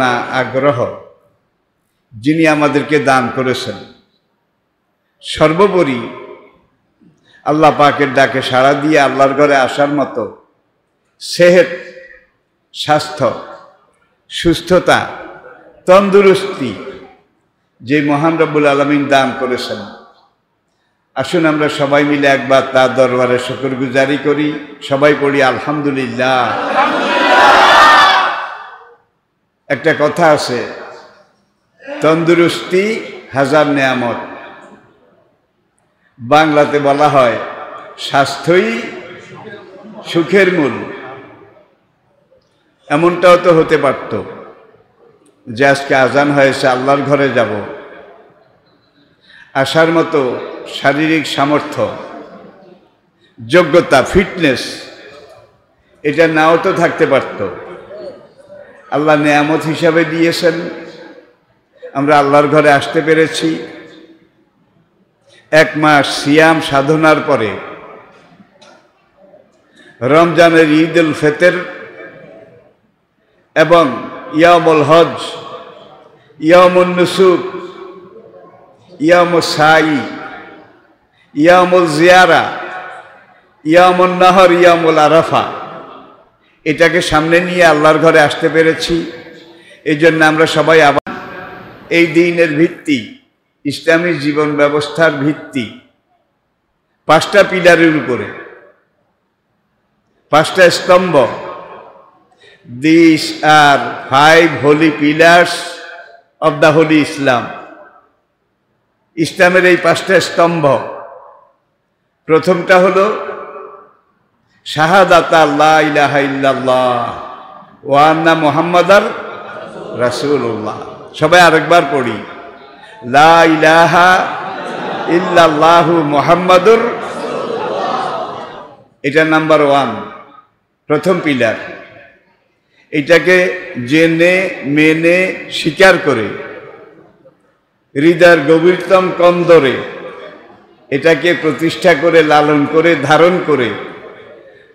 না আগ্রহ যিনি আমাদেরকে দান করেছেন। সর্বোপরি আল্লাহ পাকের ডাকে সাড়া দিয়ে আল্লাহর ঘরে আসার মতো সেহেত, স্বাস্থ্য, সুস্থতা, তন্দুরস্তি যে মহান রব্বুল আলমিন দান করেছেন। আসুন আমরা সবাই মিলে একবার তার দরবারে শুকর গুজারি করি। সবাই পড়ি আলহামদুলিল্লাহ। একটা কথা আছে, তন্দুরস্তি হাজার নেয়ামত। বাংলাতে বলা হয়, স্বাস্থ্যই সুখের মূল। এমনটাও তো হতে পারত যে আজকে আজান হয়েছে, আল্লাহর ঘরে যাব। আসার মতো শারীরিক সামর্থ্য, যোগ্যতা, ফিটনেস, এটা নাও তো থাকতে পারত। আল্লাহ নেয়ামত হিসাবে দিয়েছেন। আমরা আল্লাহর ঘরে আসতে পেরেছি। এক মাস সিয়াম সাধনার পরে রমজানের ঈদ উল ফেতের এবং ইয়ামুল হজ ইয়ামুল নুসুক ইয়ামুল সাই, ইয়ামুল জিয়ারা ইয়ামুল নাহর, ইয়ামুল আরাফা। এটাকে সামনে নিয়ে আল্লাহর ঘরে আসতে পেরেছি। এই জন্য আমরা সবাই আবার এই দিনের ভিত্তি, ইসলামী জীবন ব্যবস্থার ভিত্তি, পাঁচটা পিলারের উপরে, পাঁচটা স্তম্ভ this are five holy pillars of the holy Islam ইসলামের এই পাঁচটা স্তম্ভ, প্রথমটা হলো শাহাদাত ইল্লাল্লাহ ওয়ান্না মোহাম্মদার রাসূলুল্লাহ। সবাই আরেকবার পড়ি। লা ইলাহা ইল্লাল্লাহু মোহাম্মদুর এটা নাম্বার ওয়ান, প্রথম পিলার। এটাকে জেনে, মেনে, স্বীকার করে। হৃদয়ের গভীরতম কন্দরে এটাকে প্রতিষ্ঠা করে, লালন করে, ধারণ করে।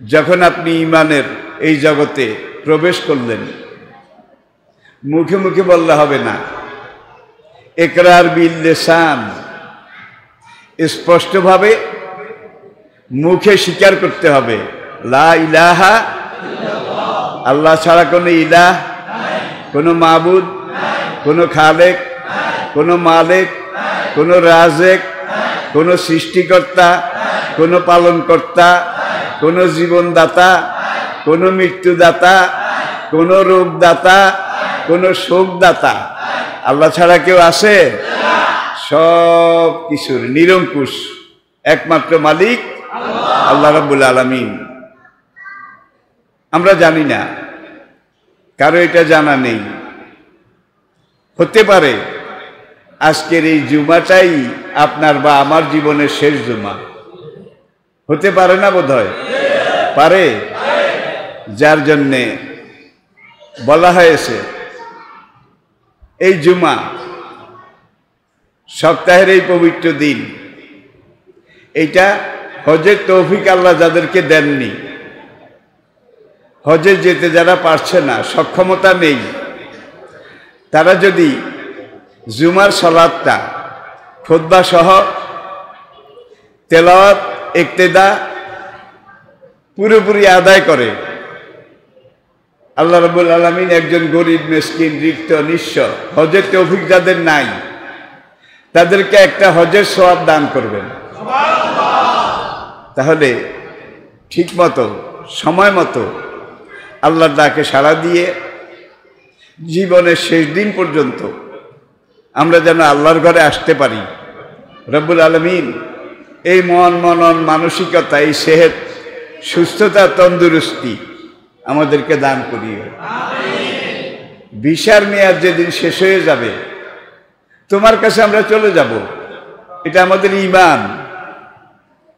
যখন আপনি ইমানের এই জগতে প্রবেশ করলেন, মুখে মুখে বললে হবে না, একরার বিল লেসান স্পষ্টভাবে মুখে স্বীকার করতে হবে, লা ইলাহা আল্লাহ ছাড়া কোনো ইলাহ কোনো মাবুদ কোনো খালেক কোনো মালেক কোনো রাজেক কোনো সৃষ্টিকর্তা কোনো পালনকর্তা কোনো জীবনদাতা, কোনো কোনো রোগদাতা কোনো শোকদাতা। আল্লাহ ছাড়া কেউ আছে সব কিছুর নিরঙ্কুশ, একমাত্র মালিক আল্লাহ রাব্বুল আলমিন। আমরা জানি না, কারও এটা জানা নেই। হতে পারে, আজকের এই জুমাটাই আপনার বা আমার জীবনের শেষ জুমা। হতে পারে না বোধ হয় পারে। যার জন্যে বলা হয়েছে, এই জুমা, সপ্তাহের এই পবিত্র দিন, এইটা হজের তৌফিক আল্লাহ যাদেরকে দেননি, হজে যেতে যারা পারছে না, সক্ষমতা নেই, তারা যদি জুমার সলাদটা খোদ্া সহ তেলাওয়াত একতেদা পুরোপুরি আদায় করে। আল্লাহ রবুল আলমিন একজন গরিব, মেসকিন, রিক্ত, নিঃস্ব, হজের তৌফিক যাদের নাই, তাদেরকে একটা হজের সবাব দান করবেন। তাহলে ঠিক মতো সময় মতো আল্লাহর ডাকে সাড়া দিয়ে জীবনের শেষ দিন পর্যন্ত আমরা যেন আল্লাহর ঘরে আসতে পারি। রব্বুল আলমিন এই মন মনন মানসিকতা এই সেহেত সুস্থতা তন্দুরস্তি আমাদেরকে দান করিয়ে বিশার মেয়াদ যেদিন শেষ হয়ে যাবে তোমার কাছে আমরা চলে যাব। এটা আমাদের ইমান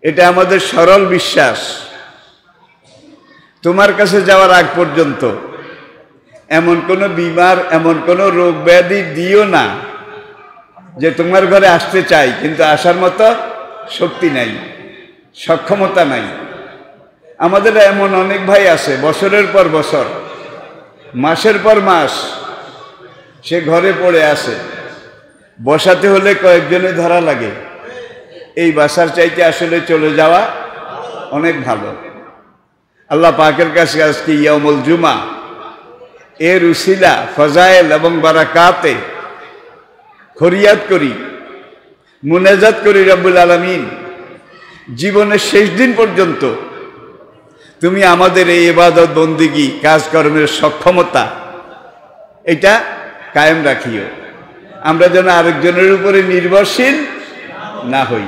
এটা আমাদের সরল বিশ্বাস। তোমার কাছে যাওয়ার আগ পর্যন্ত এমন কোনো বিমার এমন কোনো রোগ ব্যাধি দিও না যে তোমার ঘরে আসতে চাই কিন্তু আসার মতো শক্তি নাই, সক্ষমতা নাই। আমাদের এমন অনেক ভাই আছে, বছরের পর বছর, মাসের পর মাস সে ঘরে পড়ে আসে বসাতে হলে কয়েকজনে ধরা লাগে। এই বাসার চাইতে আসলে চলে যাওয়া অনেক ভালো। আল্লাহ পাকের কাছে আজকে ইয়ামুল জুমা, এর উসিলা, ফজায়েল এবং বারাকাতে খরিয়াত করি। মুনাজাত করি রব্বুল আলমিন। জীবনের শেষ দিন পর্যন্ত তুমি আমাদের এই এবাদত বন্দিগি, কাজকর্মের সক্ষমতা, এটা কায়েম রাখিও। আমরা যেন আরেকজনের উপরে নির্ভরশীল না হই।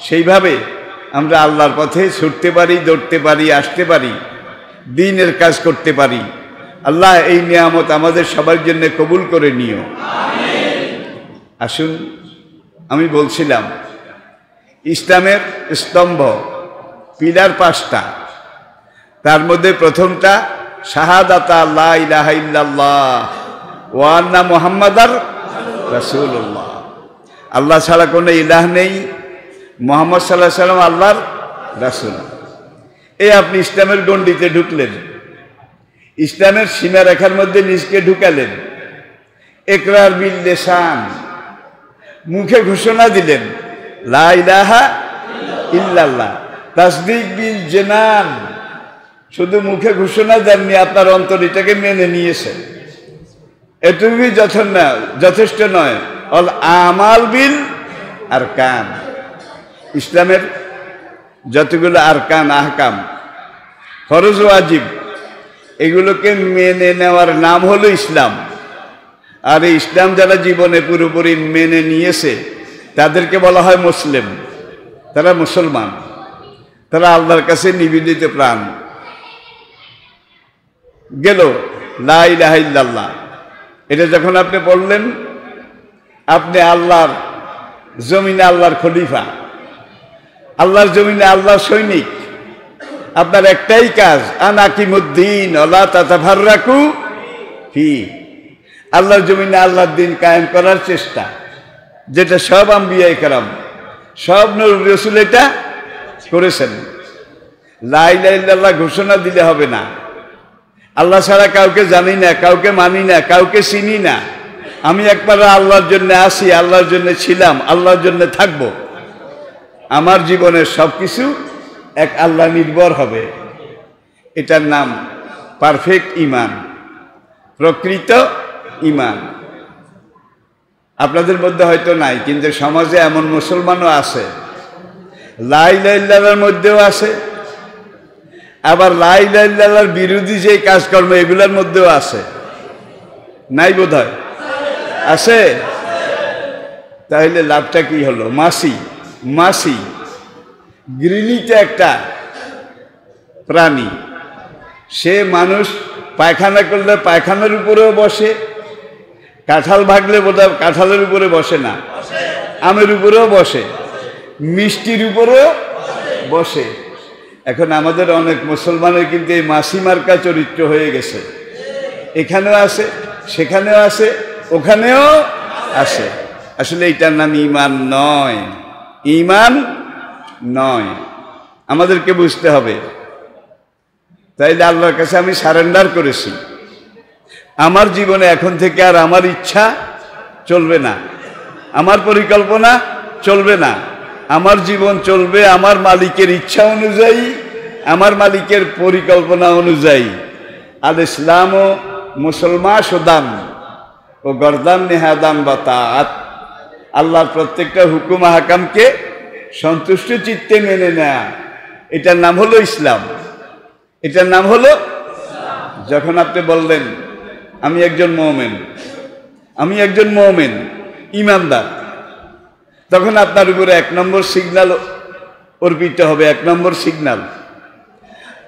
সেইভাবে আমরা আল্লাহর পথে ছুটতে পারি, দৌড়তে পারি, আসতে পারি, দিনের কাজ করতে পারি। আল্লাহ এই নিয়ামত আমাদের সবার জন্য কবুল করে নিও। আসুন। আমি বলছিলাম, ইসলামের স্তম্ভ, পিলার পাঁচটা। তার মধ্যে প্রথমটা, শাহাদাতা আল্লাহ ইলাহা ইল্লাল্লাহ, ওয়ান্না মোহাম্মদার রাসূলুল্লাহ। আল্লাহ ছাড়া কোনো ইলাহ নেই, মোহাম্মদ সাল্লাহ সাল্লাম আল্লাহর রাসূল। এই আপনি ইসলামের গণ্ডিতে ঢুকলেন। ইসলামের সীমারেখার মধ্যে নিজকে ঢুকালেন। একরার বিল লেসান মুখে ঘোষণা দিলেন, লা ইলাহা ইল্লাল্লাহ। তাসদিক বিল জেনান। শুধু মুখে ঘোষণা দেননি, আপনার অন্তর এটাকে মেনে নিয়েছে। এটুকুই যথেষ্ট নয়, অল আমাল বিল আর কান ইসলামের যতগুলো আর কান আহকাম, ফরজ, ওয়াজিব, এগুলোকে মেনে নেওয়ার নাম হলো ইসলাম। আর এই ইসলাম যারা জীবনে পুরোপুরি মেনে নিয়েছে, তাদেরকে বলা হয় মুসলিম। তারা মুসলমান। তারা আল্লাহর কাছে নিবেদিত প্রাণ। গেল লাইল্লাহ এটা যখন আপনি পড়লেন, আপনি আল্লাহর জমিনে আল্লাহর খলিফা। আল্লাহর জমিনে আল্লাহর সৈনিক। আপনার একটাই কাজ আনাকিমুদ্দিন আল্লাহ তাতাভার রাখু ফি আল্লাহর জমিনে আল্লাহর দিন কায়েম করার চেষ্টা। যেটা সব আম্বিয়াই কারাম, সব রসুল এটা করেছেন। লাইল্লাহ ঘোষণা দিলে হবে না। আল্লাহ ছাড়া কাউকে জানি না, কাউকে মানি না, কাউকে চিনি না। আমি একবার আল্লাহর জন্য আসি, আল্লাহর জন্য ছিলাম, আল্লাহর জন্য থাকব। আমার জীবনের সব কিছু এক আল্লাহ নির্ভর হবে। এটার নাম পারফেক্ট ইমান প্রকৃত ইমান। আপনাদের মধ্যে হয়তো নাই, কিন্তু সমাজে এমন মুসলমানও আছে। লাইলার মধ্যেও আছে। আবার লাইলার বিরোধী যে কাজকর্ম, এগুলোর মধ্যেও আছে। নাই বোধ আছে? তাহলে লাভটা কি হলো? মাসি মাসি, গৃহীতে একটা প্রাণী। সে মানুষ পায়খানা করলে পায়খানার উপরেও বসে কাঁঠাল ভাগলে বোধ কাঁঠালের উপরে বসে না। আমের উপরেও বসে। মিষ্টির উপরেও বসে। এখন আমাদের অনেক মুসলমানের কিন্তু এই মাসি মার্কা চরিত্র হয়ে গেছে। এখানেও আছে, সেখানেও আছে, ওখানেও আছে। আসলে এটার নাম ইমান নয়। ইমান নয়। আমাদেরকে বুঝতে হবে। তাইলে আল্লাহর কাছে আমি সারেন্ডার করেছি। আমার জীবনে এখন থেকে আর আমার ইচ্ছা চলবে না। আমার পরিকল্পনা চলবে না। আমার জীবন চলবে আমার মালিকের ইচ্ছা অনুযায়ী, আমার মালিকের পরিকল্পনা অনুযায়ী। আল ইসলাম ও মুসলমান সুদান ও গরদাম নেহাদান বা তাত আল্লাহর প্রত্যেকটা হুকুম হাকামকে সন্তুষ্ট চিত্তে মেনে নেয়া। এটার নাম হলো ইসলাম। এটার নাম হলো যখন আপনি বললেন আমি একজন মোমেন। আমি একজন মোমেন, ইমানদার। তখন আপনার উপরে এক নম্বর সিগনাল অর্পিত হবে, এক নম্বর সিগনাল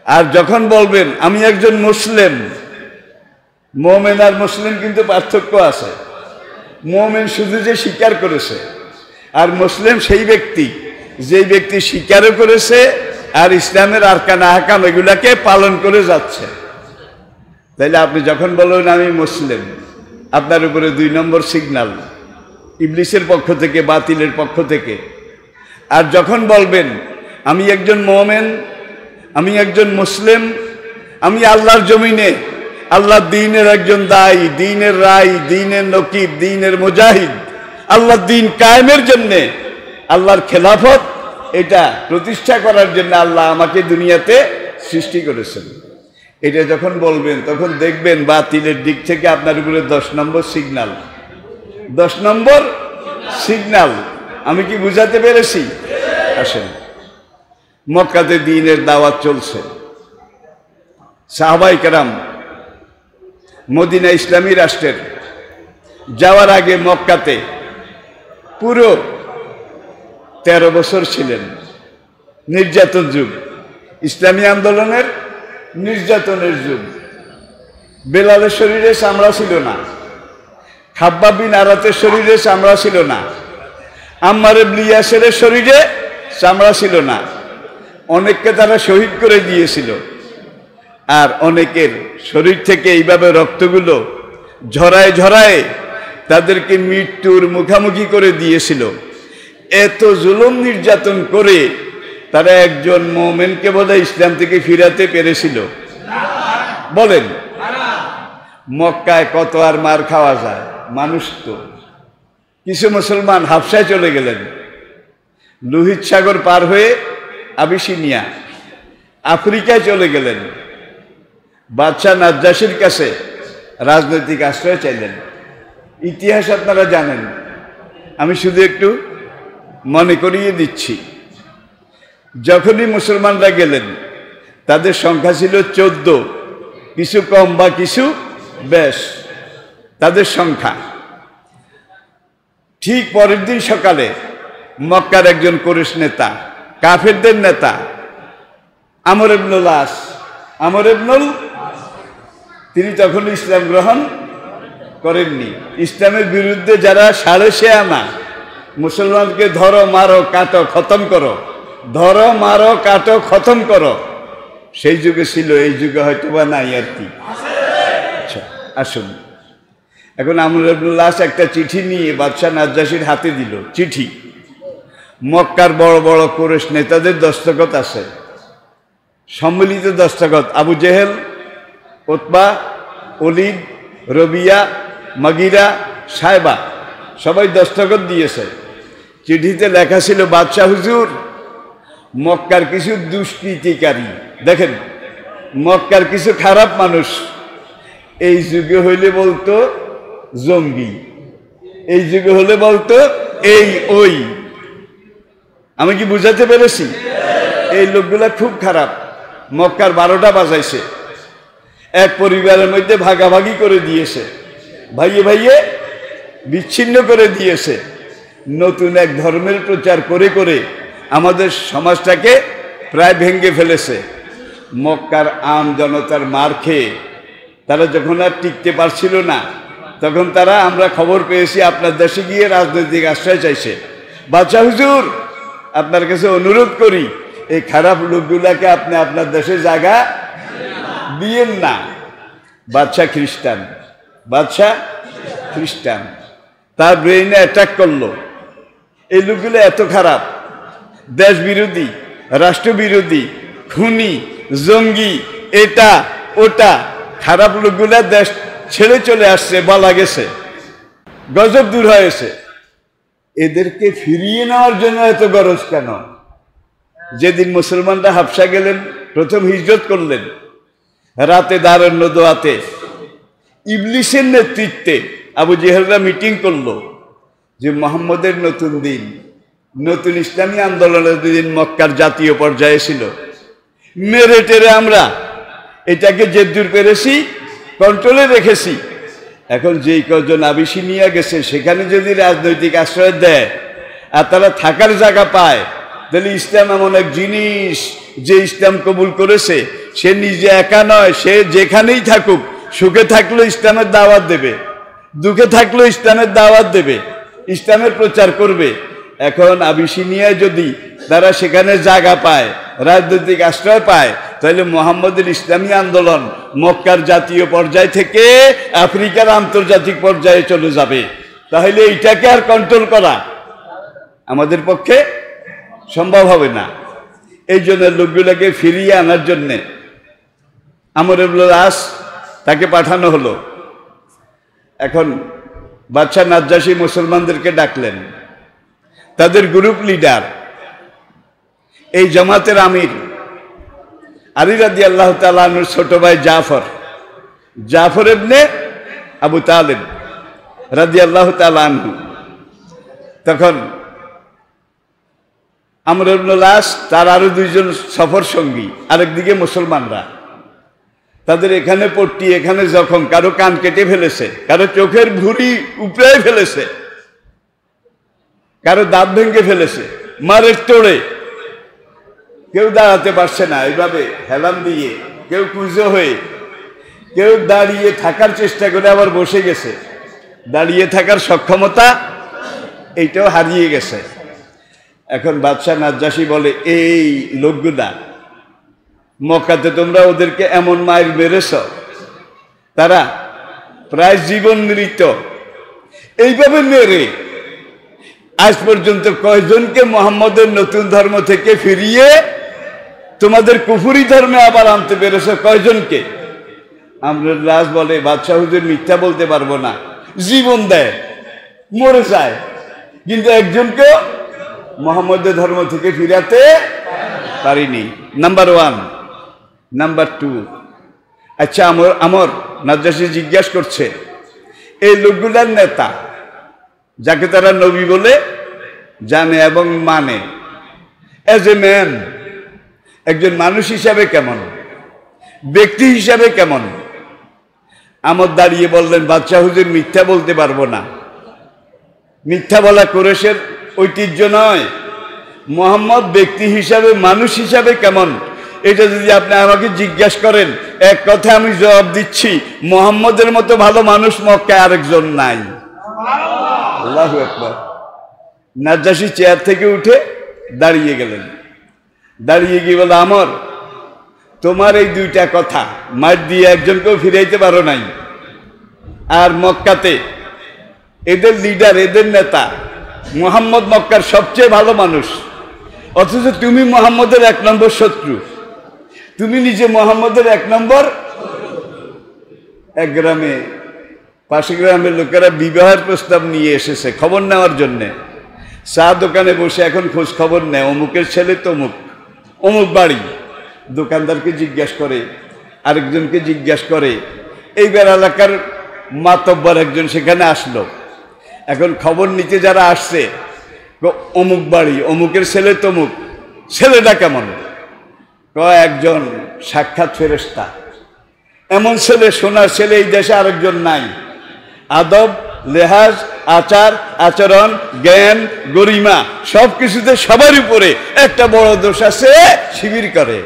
আর যখন বলবেন, আমি একজন মুসলিম, মোমেন আর মুসলিম কিন্তু পার্থক্য আছে। মোমেন শুধু যে স্বীকার করেছে, আর মুসলিম সেই ব্যক্তি, যেই ব্যক্তি স্বীকারও করেছে, আর ইসলামের আরকান আহকাম এগুলাকে পালন করে যাচ্ছে। তাইলে আপনি যখন বলবেন আমি মুসলিম, আপনার উপরে দুই নম্বর সিগনাল ইবলিশের পক্ষ থেকে, বাতিলের পক্ষ থেকে। আর যখন বলবেন, আমি একজন মোমেন, আমি একজন মুসলিম, আমি আল্লাহর জমিনে আল্লাহ দিনের একজন দায়ী, দিনের রায়, দিনের নকিব, দিনের মুজাহিদ আল্লাহ দিন কায়েমের জন্যে, আল্লাহর খেলাফত, এটা প্রতিষ্ঠা করার জন্য আল্লাহ আমাকে দুনিয়াতে সৃষ্টি করেছেন। এটা যখন বলবেন, তখন দেখবেন বাতিলের দিক থেকে আপনার উপরে দশ নম্বর সিগনাল দশ নম্বর সিগনাল আমি কি বুঝাতে পেরেছি? আসেন। মক্কাতে দিনের দাওয়াত চলছে। সাহবাই কারাম, মদিনা ইসলামী রাষ্ট্রের যাওয়ার আগে মক্কাতে পুরো তেরো বছর ছিলেন। নির্যাতন যুগ। ইসলামী আন্দোলনের নির্যাতনের যুগ। বেলালের শরীরে চামড়া ছিল না। খাব্বা বিন আরাতের শরীরে চামড়া ছিল না। আম্মার ব্লিয়াসের শরীরে চামড়া ছিল না। অনেককে তারা শহীদ করে দিয়েছিল। আর অনেকের শরীর থেকে এইভাবে রক্তগুলো ঝরায় ঝরায় তাদেরকে মৃত্যুর মুখামুখি করে দিয়েছিল। এত জুলুম নির্যাতন করে তারা একজন মোমেনকে বোধহয় ইসলাম থেকে ফিরাতে পেরেছিল। বলেন, মক্কায় কত আর মার খাওয়া যায়? মানুষ তো। কিছু মুসলমান হাফসায় চলে গেলেন। লোহিত সাগর পার হয়ে আবিসিনিয়া, আফ্রিকায় চলে গেলেন। বাদশাহ নাজ্জাসির কাছে রাজনৈতিক আশ্রয় চাইলেন। ইতিহাস আপনারা জানেন। আমি শুধু একটু মনে করিয়ে দিচ্ছি। যখনই মুসলমানরা গেলেন, তাদের সংখ্যা ছিল চোদ্দ। কিছু কম বা কিছু বেশ, তাদের সংখ্যা। ঠিক পরের দিন সকালে মক্কার একজন কোরেশ নেতা, কাফেরদের নেতা, আমর ইবনুল আস আমর ইবনুল, তিনি তখন ইসলাম গ্রহণ করেননি। ইসলামের বিরুদ্ধে যারা সাড়ে সে আনা মুসলমানকে ধরো, মারো, কাটো, খতম করো ধরো, মারো, কাটো, খতম করো। সেই যুগে ছিল, এই যুগে হয়তো বা নাই আর কি। আচ্ছা আসুন। এখন আমর আবদুল্লাহ একটা চিঠি নিয়ে বাদশাহ নাজ্জাসির হাতে দিল, চিঠি। মক্কার বড় বড় কোরেশ নেতাদের দস্তখত আছে। সম্মিলিত দস্তখত, আবু জেহেল, ওতবা অলিদ রবিয়া, মগিরা সাহেবা সবাই দস্তখত দিয়েছে। চিঠিতে লেখা ছিল, বাদশাহ হুজুর মক্কার কিছু দুষ্কৃতিকারী। দেখেন, মক্কার কিছু খারাপ মানুষ, এই যুগে হইলে বলতো জঙ্গি, এই যুগে হলে বলতো এই ওই। আমি কি বুঝাতে পেরেছি? এই লোকগুলা খুব খারাপ। মক্কার বারোটা বাজাইছে। এক পরিবারের মধ্যে ভাগাভাগি করে দিয়েছে। ভাইয়ে ভাইয়ে বিচ্ছিন্ন করে দিয়েছে। নতুন এক ধর্মের প্রচার করে করে আমাদের সমাজটাকে প্রায় ভেঙে ফেলেছে। মক্কার আম জনতার মার খেয়ে তারা যখন আর টিকতে পারছিল না, তখন তারা আমরা খবর পেয়েছি, আপনার দেশে গিয়ে রাজনৈতিক আশ্রয় চাইছে। বাচ্চা হুজুর, আপনার কাছে অনুরোধ করি, এই খারাপ লোকগুলাকে আপনি আপনার দেশে জায়গা দিয়েন না। বাচ্চা খ্রিস্টান বাচ্চা খ্রিস্টান, তার ব্রেইনে অ্যাটাক করল। এই লোকগুলো এত খারাপ। দেশ বিরোধী রাষ্ট্রবিরোধী, খুনি, জঙ্গি, এটা, ওটা, খারাপ লোকগুলা দেশ ছেড়ে চলে আসছে, বলা গেছে। গজব দূর হয়েছে এদেরকে ফিরিয়ে নেওয়ার জন্য এত গরজ কেন? যেদিন মুসলমানরা হাফসা গেলেন, প্রথম হিজরত করলেন, রাতে দারণ্য দোয়াতে, ইবলিসের নেতৃত্বে আবু জেহেলরা মিটিং করল যে, মোহাম্মদের নতুন দিন। নতুন ইসলামী আন্দোলনের দিন মক্কার জাতীয় পর্যায়ে ছিল। মেরে টেরে আমরা এটাকে জেদ্দুর পেরেছি কন্ট্রোলে রেখেছি। এখন যেই কজন আবিসিনিয়া গেছে, সেখানে যদি রাজনৈতিক আশ্রয় দেয় আর তারা থাকার জায়গা পায়, তাহলে ইসলাম এমন এক জিনিস যে ইসলাম কবুল করেছে। সে নিজে একা নয়, সে যেখানেই থাকুক, সুখে থাকলেও ইসলামের দাওয়াত দেবে, দুঃখে থাকলেও ইসলামের দাওয়াত দেবে, ইসলামের প্রচার করবে। এখন আবিসিনিয়ায় যদি তারা সেখানে জায়গা পায়, রাজনৈতিক আশ্রয় পায়, তাহলে মোহাম্মদের ইসলামী আন্দোলন মক্কার জাতীয় পর্যায় থেকে আফ্রিকার আন্তর্জাতিক পর্যায়ে চলে যাবে। তাহলে এইটাকে আর কন্ট্রোল করা আমাদের পক্ষে সম্ভব হবে না। এই জন্য লোকগুলোকে ফিরিয়ে আনার জন্যে আমর আস তাকে পাঠানো হলো। এখন বাচ্চা নাজ্জাসী মুসলমানদেরকে ডাকলেন। তাদের গ্রুপ লিডার, এই জামাতের আমির, আলী আল্লাহ তালুর ছোট ভাই জাফর। জাফর এমনে আবু তালেব রাদি আল্লাহ তালু তখন আমরুল্লাস তার আরও দুইজন সফর সঙ্গী, আরেকদিকে মুসলমানরা। তাদের এখানে পট্টি, এখানে জখম, কারও কান কেটে ফেলেছে, কারও চোখের ভুড়ি উপরে ফেলেছে। কারও দাঁত ভেঙে ফেলেছে, মারের তোড়ে কেউ দাঁড়াতে পারছে না, এইভাবে হেলাম দিয়ে কেউ কুজো হয়ে, কেউ দাঁড়িয়ে থাকার চেষ্টা করে আবার বসে গেছে। দাঁড়িয়ে থাকার সক্ষমতা এইটাও হারিয়ে গেছে। এখন বাদশাহ নাজ্জাসী বলে, এই লোকগুলা, মক্কাতে তোমরা ওদেরকে এমন মায়ের মেরেছ, তারা প্রায় জীবন মৃত। এইভাবে মেরে আজ পর্যন্ত কয়জনকে মোহাম্মদের নতুন ধর্ম থেকে ফিরিয়ে তোমাদের কুফুরি ধর্মে আবার আনতে পেরেছ? কয়জনকে? আমরা রাজ বলে, বাদশাহ হুজুর মিথ্যা বলতে পারব না। জীবন দেয়, মরে যায়। কিন্তু একজনকে মোহাম্মদের ধর্ম থেকে ফিরাতে পারিনি। নাম্বার ওয়ান নাম্বার টু আচ্ছা আমর আমর নাজ্জাসী জিজ্ঞাসা করছে, এই লোকগুলার নেতা যাকে তারা নবী বলে জানে এবং মানে। এজ এ ম্যান একজন মানুষ হিসাবে কেমন? ব্যক্তি হিসাবে কেমন? আমার দাঁড়িয়ে বললেন বাচ্চা হুজুর, মিথ্যা বলতে পারব না। মিথ্যা বলা কোরেশের ঐতিহ্য নয়। মোহাম্মদ ব্যক্তি হিসাবে, মানুষ হিসাবে কেমন? এটা যদি আপনি আমাকে জিজ্ঞাসা করেন, এক কথা আমি জবাব দিচ্ছি, মোহাম্মদের মতো ভালো মানুষ মক্কায় আরেকজন নাই। আল্লাহ একবার নাজ্জাসী চেয়ার থেকে উঠে দাঁড়িয়ে গেলেন। দাঁড়িয়ে গিয়ে বলে আমর, তোমার এই দুইটা কথা মার দিয়ে একজনকেও ফিরাইতে পারো নাই। আর মক্কাতে এদের লিডার এদের নেতা, মোহাম্মদ মক্কার সবচেয়ে ভালো মানুষ। অথচ তুমি মোহাম্মদের এক নম্বর শত্রু। তুমি নিজে মোহাম্মদের এক নম্বর এক গ্রামে পাশে গ্রামের লোকেরা বিবাহের প্রস্তাব নিয়ে এসেছে, খবর নেওয়ার জন্যে। চা দোকানে বসে এখন খোঁজ খবর নেয়, অমুকের ছেলে তমুক, অমুক বাড়ি। দোকানদারকে জিজ্ঞাসা করে, আরেকজনকে জিজ্ঞাসা করে, এইবার এলাকার মাতব্বর একজন সেখানে আসলো। এখন খবর নিতে যারা আসছে অমুক বাড়ি, অমুকের ছেলে তমুক, ছেলেটা কেমন? একজন সাক্ষাৎ ফেরেস্তা এমন ছেলে, সোনার ছেলে এই দেশে আরেকজন নাই। আদব, লেহাজ, আচার, আচরণ, জ্ঞান, গরিমা সব কিছুতে সবার উপরে একটা বড় দোষ আছে, শিবির করে।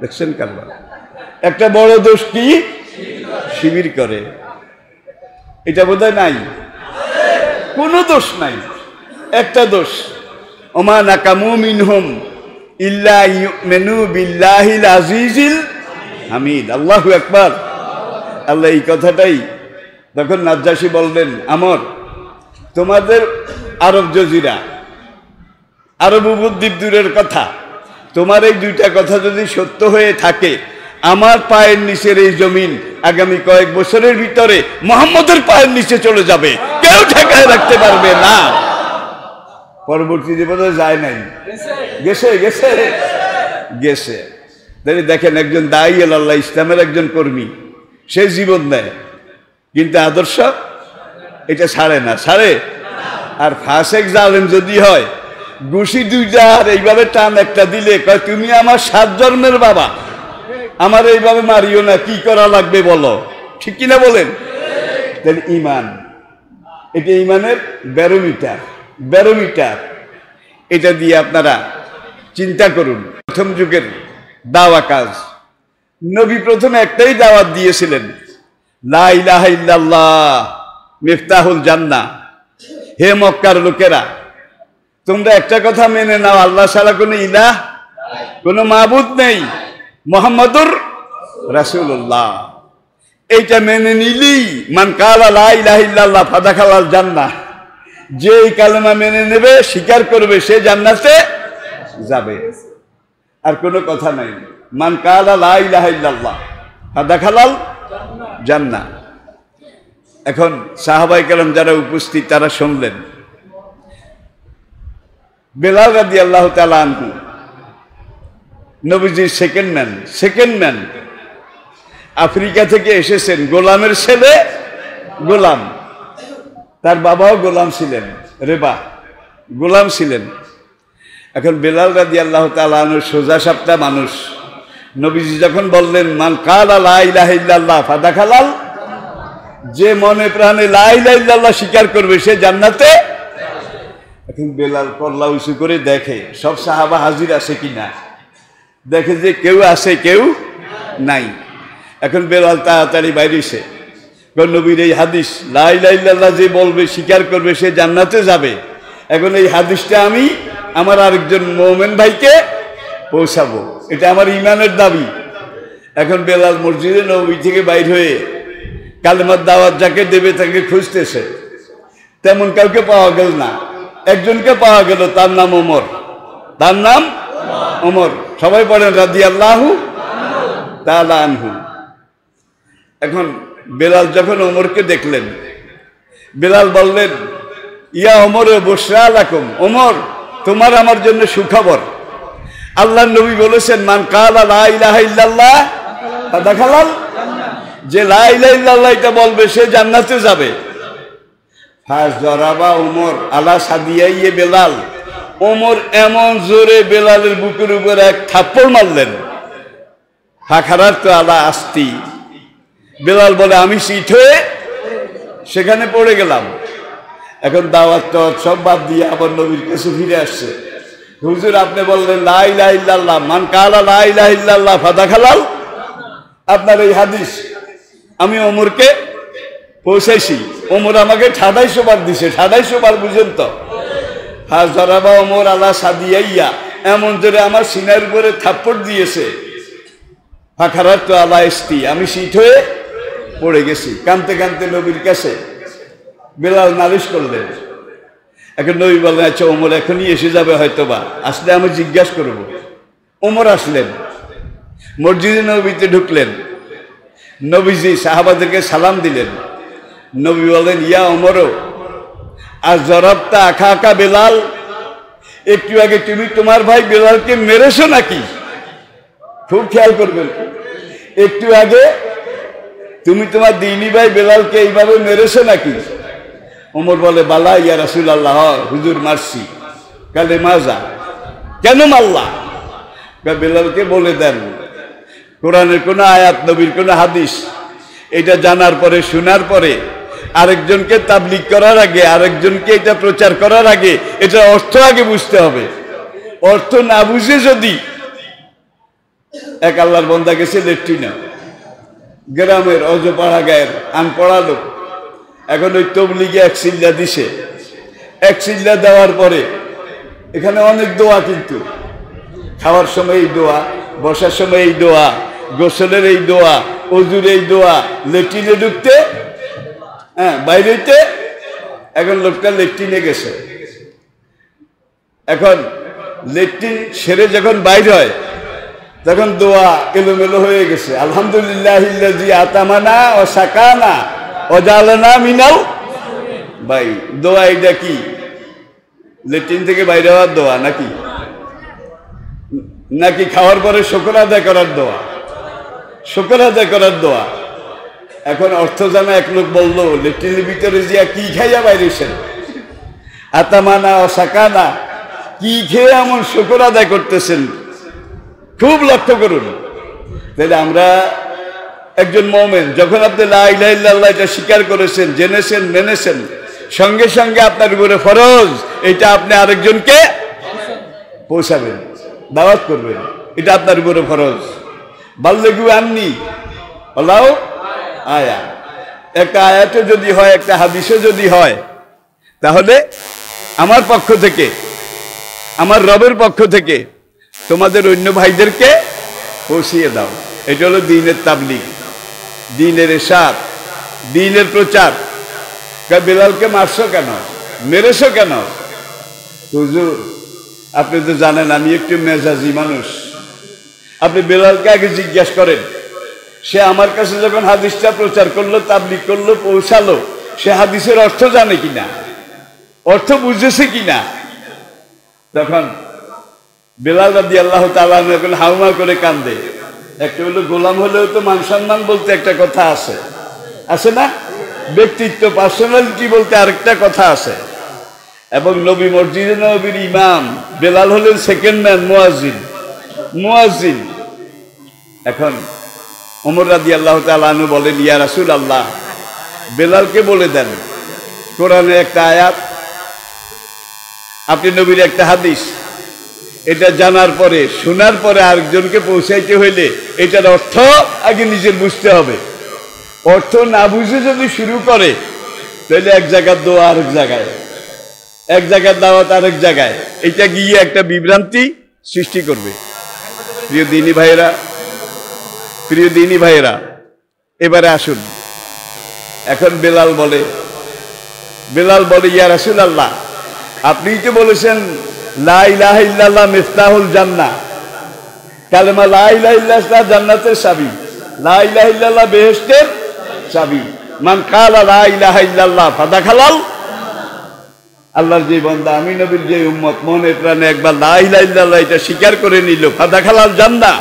দেখছেন কারবার? একটা বড় দোষ কি? শিবির করে। এটা বোধ নাই। কোনো দোষ নাই। একটা দোষ, ওমা নাকামু মিনহুম মেনু বিল্লাহিল আজিজিল হামিদ। আল্লাহু একবার আল্লাহ এই কথাটাই তখন নাজ্জাসী বললেন, আমর, তোমাদের আরব জজিরা, আরব উপদ্বীপ দূরের কথা, তোমার এই দুইটা কথা যদি সত্য হয়ে থাকে, আমার পায়ের নিচের এই জমিন আগামী কয়েক বছরের ভিতরে মোহাম্মদের পায়ের নিচে চলে যাবে। কেউ ঠেকায় রাখতে পারবে না। পরবর্তী জীবনে যায় নাই। গেছে গেছে গেছে। দেখেন, একজন দায়ী আল্লাহ ইসলামের একজন কর্মী, সে জীবন দেয়। কিন্তু আদর্শ? এটা সারে না, সারে? আর ফাঁসেক জালেম যদি হয় গুছি দুইটা আর এইভাবে টান একটা দিলে, কয়, তুমি আমার সাত জন্মের বাবা, আমার এইভাবে মারিও না, কি করা লাগবে বলো? ঠিক কিনা বলেন? ইমান, এটা ইমানের ব্যারোমিটার ব্যারোমিটার। এটা দিয়ে আপনারা চিন্তা করুন। প্রথম যুগের দাওয়া কাজ। নবী প্রথমে একটাই দাওয়াত দিয়েছিলেন লা ইলাহা ইল্লাল্লাহ, মিফতাহুল জান্না হে মক্কার লোকেরা, তোমরা একটা কথা মেনে নাও, আল্লাহ ছাড়া কোনো ইলাহ, কোনো মাবুদ নেই। মোহাম্মদুর রাসুল্লাহ এইটা মেনে নিলেই মান কালা লা ইলাহা ইল্লাল্লাহ ফাদা খালাল জান্না যে এই কালেমা মেনে নেবে, স্বীকার করবে, সে জান্নাতে যাবে। আর কোনো কথা নাই। মান কালা লা ইলাহা ইল্লাল্লাহ ফাদা খালাল জান্না এখন সাহাবাই কালাম যারা উপস্থিত, তারা শুনলেন। বেলাল রাদি আল্লাহ তালা আনহু, নবীজির second man second man Africa থেকে এসেছেন গোলামের ছেলে গোলাম। তার বাবাও গোলাম ছিলেন, রেবা, গোলাম ছিলেন। এখন বেলাল রাদি আল্লাহ তালুর সোজা সাপ্তাহ মানুষ। নবীজি যখন বললেন, মান কাল আল্লাহ ফাদা খালাল যে মনে প্রাণে লাইল্লাহ স্বীকার করবে, সে জান্নাতে এখন বেলাল কল্লা উঁচু করে দেখে, সব সাহাবা হাজির আছে কিনা দেখে যে কেউ আছে, কেউ নাই। এখন বেলাল তাড়াতাড়ি বাইরেছে নবীর এই হাদিস লাই লাইল্লাহ যে বলবে, স্বীকার করবে, সে জান্নাতে যাবে। এখন এই হাদিসটা আমি, আমার আরেকজন মোমেন ভাইকে পৌঁছাবো। এটা আমার ইমানের দাবি। এখন বেলাল মসজিদে নবী থেকে বাইর হয়ে কালেমার দাওয়াত যাকে দেবে তাকে খুঁজতেছে। তেমন কাউকে পাওয়া গেল না। একজনকে পাওয়া গেল, তার নাম ওমর। তার নাম ওমর। সবাই পড়েন রাজি আল্লাহু আনহু। এখন বেলাল যখন ওমরকে দেখলেন, বেলাল বললেন, ইয়া ওমর বসরা লাকুম। ওমর, তোমার আমার জন্য সুখবর। আল্লাহ নবী বলেছেন, মান কালা লা ইলাহা ইল্লাল্লাহ দেখালাম যে লা ইলাহা ইল্লাল্লাহ এটা বলবে, সে জান্নাতে যাবে। ফাস ওমর আলা বেলাল। ওমর এমন জোরে বেলালের বুকের উপর এক থাপ্পড় মারলেন। তো আলা আস্তি। বেলাল বলে, আমি সিট সেখানে পড়ে গেলাম। এখন দাওয়াত সব বাদ দিয়ে আবার নবীর কাছে ফিরে আসছে। হুজুর, আপনি বললেন লাই লাইল্লাহ মান কালা লাই লাইল্লাহ ফাদা খালাল। আপনার এই হাদিস, আমি ওমরকে পৌঁছাইছি। ওমর আমাকে ঠাডাইশো বার দিছে ঠাডাইশো বার বুঝেন তো। হাজ ধরাবা ওমর আল্লাহ সাদিয়াইয়া, এমন জোরে আমার সিনার উপরে থাপ্পড় দিয়েছে। ফাঁকারার তো আল্লাহ এসতি আমি সিট হয়ে পড়ে গেছি। কানতে কানতে নবীর কাছে বেলাল নালিশ করলেন। এখন নবী বললেন আচ্ছা ওমর এখনই এসে যাবে হয়তো বা আসলে আমি জিজ্ঞাসা করব ওমর আসলেন, মসজিদে নবীতে ঢুকলেন, নবীজি সাহাবাদেরকে সালাম দিলেন, নবী বলেন ইয়া ওমরও আর জরাবটা আঁকা আঁকা বেলাল, একটু আগে তুমি তোমার ভাই বেলালকে মেরেছো নাকি? খুব খেয়াল করবেন, একটু আগে তুমি তোমার দিনী ভাই বেলালকে এইভাবে মেরেছো নাকি? ওমর বলে, বালা, ইয়া রাসুল আল্লাহ হুজুর মারছি। কালে মাজা? কেন মাল্লা বেলালকে বলে দেন, কোরআনের কোনো আয়াত, নবীর কোনো হাদিস, এটা জানার পরে, শোনার পরে, আরেকজনকে তাবলিক করার আগে, আরেকজনকে এটা প্রচার করার আগে, এটা অর্থ আগে বুঝতে হবে। অর্থ না বুঝে যদি, এক আল্লাহর বন্দা গেছে লেট্রিনা গ্রামের অজপাড়া গায়ের আনপড়া লোক এখন ওই তবলিগে এক সিল্লা দিছে। এক সিল্লা দেওয়ার পরে এখানে অনেক দোয়া কিন্তু। খাওয়ার সময় এই দোয়া, বসার সময় এই দোয়া, গোসলের এই দোয়া, অজুর এই দোয়া, লেট্রিনে ঢুকতে হ্যাঁ বাইরেতে এখন লোকটা লেট্রিনে গেছে। এখন লেট্রিন সেরে যখন বাইর হয়, তখন দোয়া এলোমেলো হয়ে গেছে। আলহামদুলিল্লাহ আতামানা ও সাকানা। ও জালানা মিনাও ভাই দোয়া এটা কি লেট্রিন থেকে বাইরে হওয়ার দোয়া নাকি? নাকি খাওয়ার পরে শকর আদায় করার দোয়া? শকর আদায় করার দোয়া। এখন অর্থ জানা এক লোক বলল, লেট্রিনের ভিতরে জিয়া কি খাইয়া বাইরেছেন আতামানা ও সাকানা কি খেয়ে এমন শকর আদায় করতেছেন? খুব লক্ষ্য করুন। তাহলে আমরা একজন মোমেন, যখন আপনি লাইল্লাহ এটা স্বীকার করেছেন, জেনেছেন, মেনেছেন, সঙ্গে সঙ্গে আপনার উপরে ফরজ, এটা আপনি আরেকজনকে পৌঁছাবেন, দাওয়াত করবেন, এটা আপনার উপরে ফরজ। বাল্যগু আননি বলাও আয়া। একটা আয়াতে যদি হয়, একটা হাদিসে যদি হয়, তাহলে আমার পক্ষ থেকে, আমার রবের পক্ষ থেকে তোমাদের অন্য ভাইদেরকে পৌঁছিয়ে দাও। এটা হলো দিনের তাবলিগ। দিনের এসাদ দিনের প্রচার। বেলালকে মারছো কেন? মেরেছো কেন? হুজুর, আপনি তো জানেন আমি একটু মেজাজি মানুষ। আপনি বেলালকে আগে জিজ্ঞাসা করেন, সে আমার কাছে যখন হাদিসটা প্রচার করল তাবলিক করল, পৌঁছালো, সে হাদিসের অর্থ জানে কিনা? অর্থ বুঝেছে কিনা? তখন বেলাল রাদি আল্লাহ তালা হাউমা করে কান্দে। একটা হলো গোলাম হলেও তো মান সম্মান বলতে একটা কথা আছে। আছে না? ব্যক্তিত্ব পার্সোনালিটি বলতে আরেকটা কথা আছে। এবং নবী মসজিদে নবীর ইমাম, বেলাল হলেন সেকেন্ড ম্যান মোয়াজিন মোয়াজিন এখন ওমর রাদি আল্লাহ তালু বলেন, ইয়া রাসুল আল্লাহ বেলালকে বলে দেন কোরআনে একটা আয়াত, আপনি নবীর একটা হাদিস। এটা জানার পরে, শোনার পরে আরেকজনকে পৌঁছাইতে হইলে এটার অর্থ আগে নিজের বুঝতে হবে। অর্থ না বুঝে যদি শুরু করে, তাহলে এক জায়গার দোয়া আরেক জায়গায়। এক জায়গার দাওয়াত আরেক জায়গায়। এটা গিয়ে একটা বিভ্রান্তি সৃষ্টি করবে। প্রিয় দিনী ভাইয়েরা, প্রিয় দিনী ভাইয়েরা, এবারে আসুন। এখন বেলাল বলে বেলাল বলে, ইয়া রাসুল আল্লাহ আপনিই তো বলেছেন আল্লাহর যে বন্দা, আমি নবীর যে উম্মত, মনে প্রাণে একবার লাহ এটা স্বীকার করে নিল, ফাদা খালাল জান্না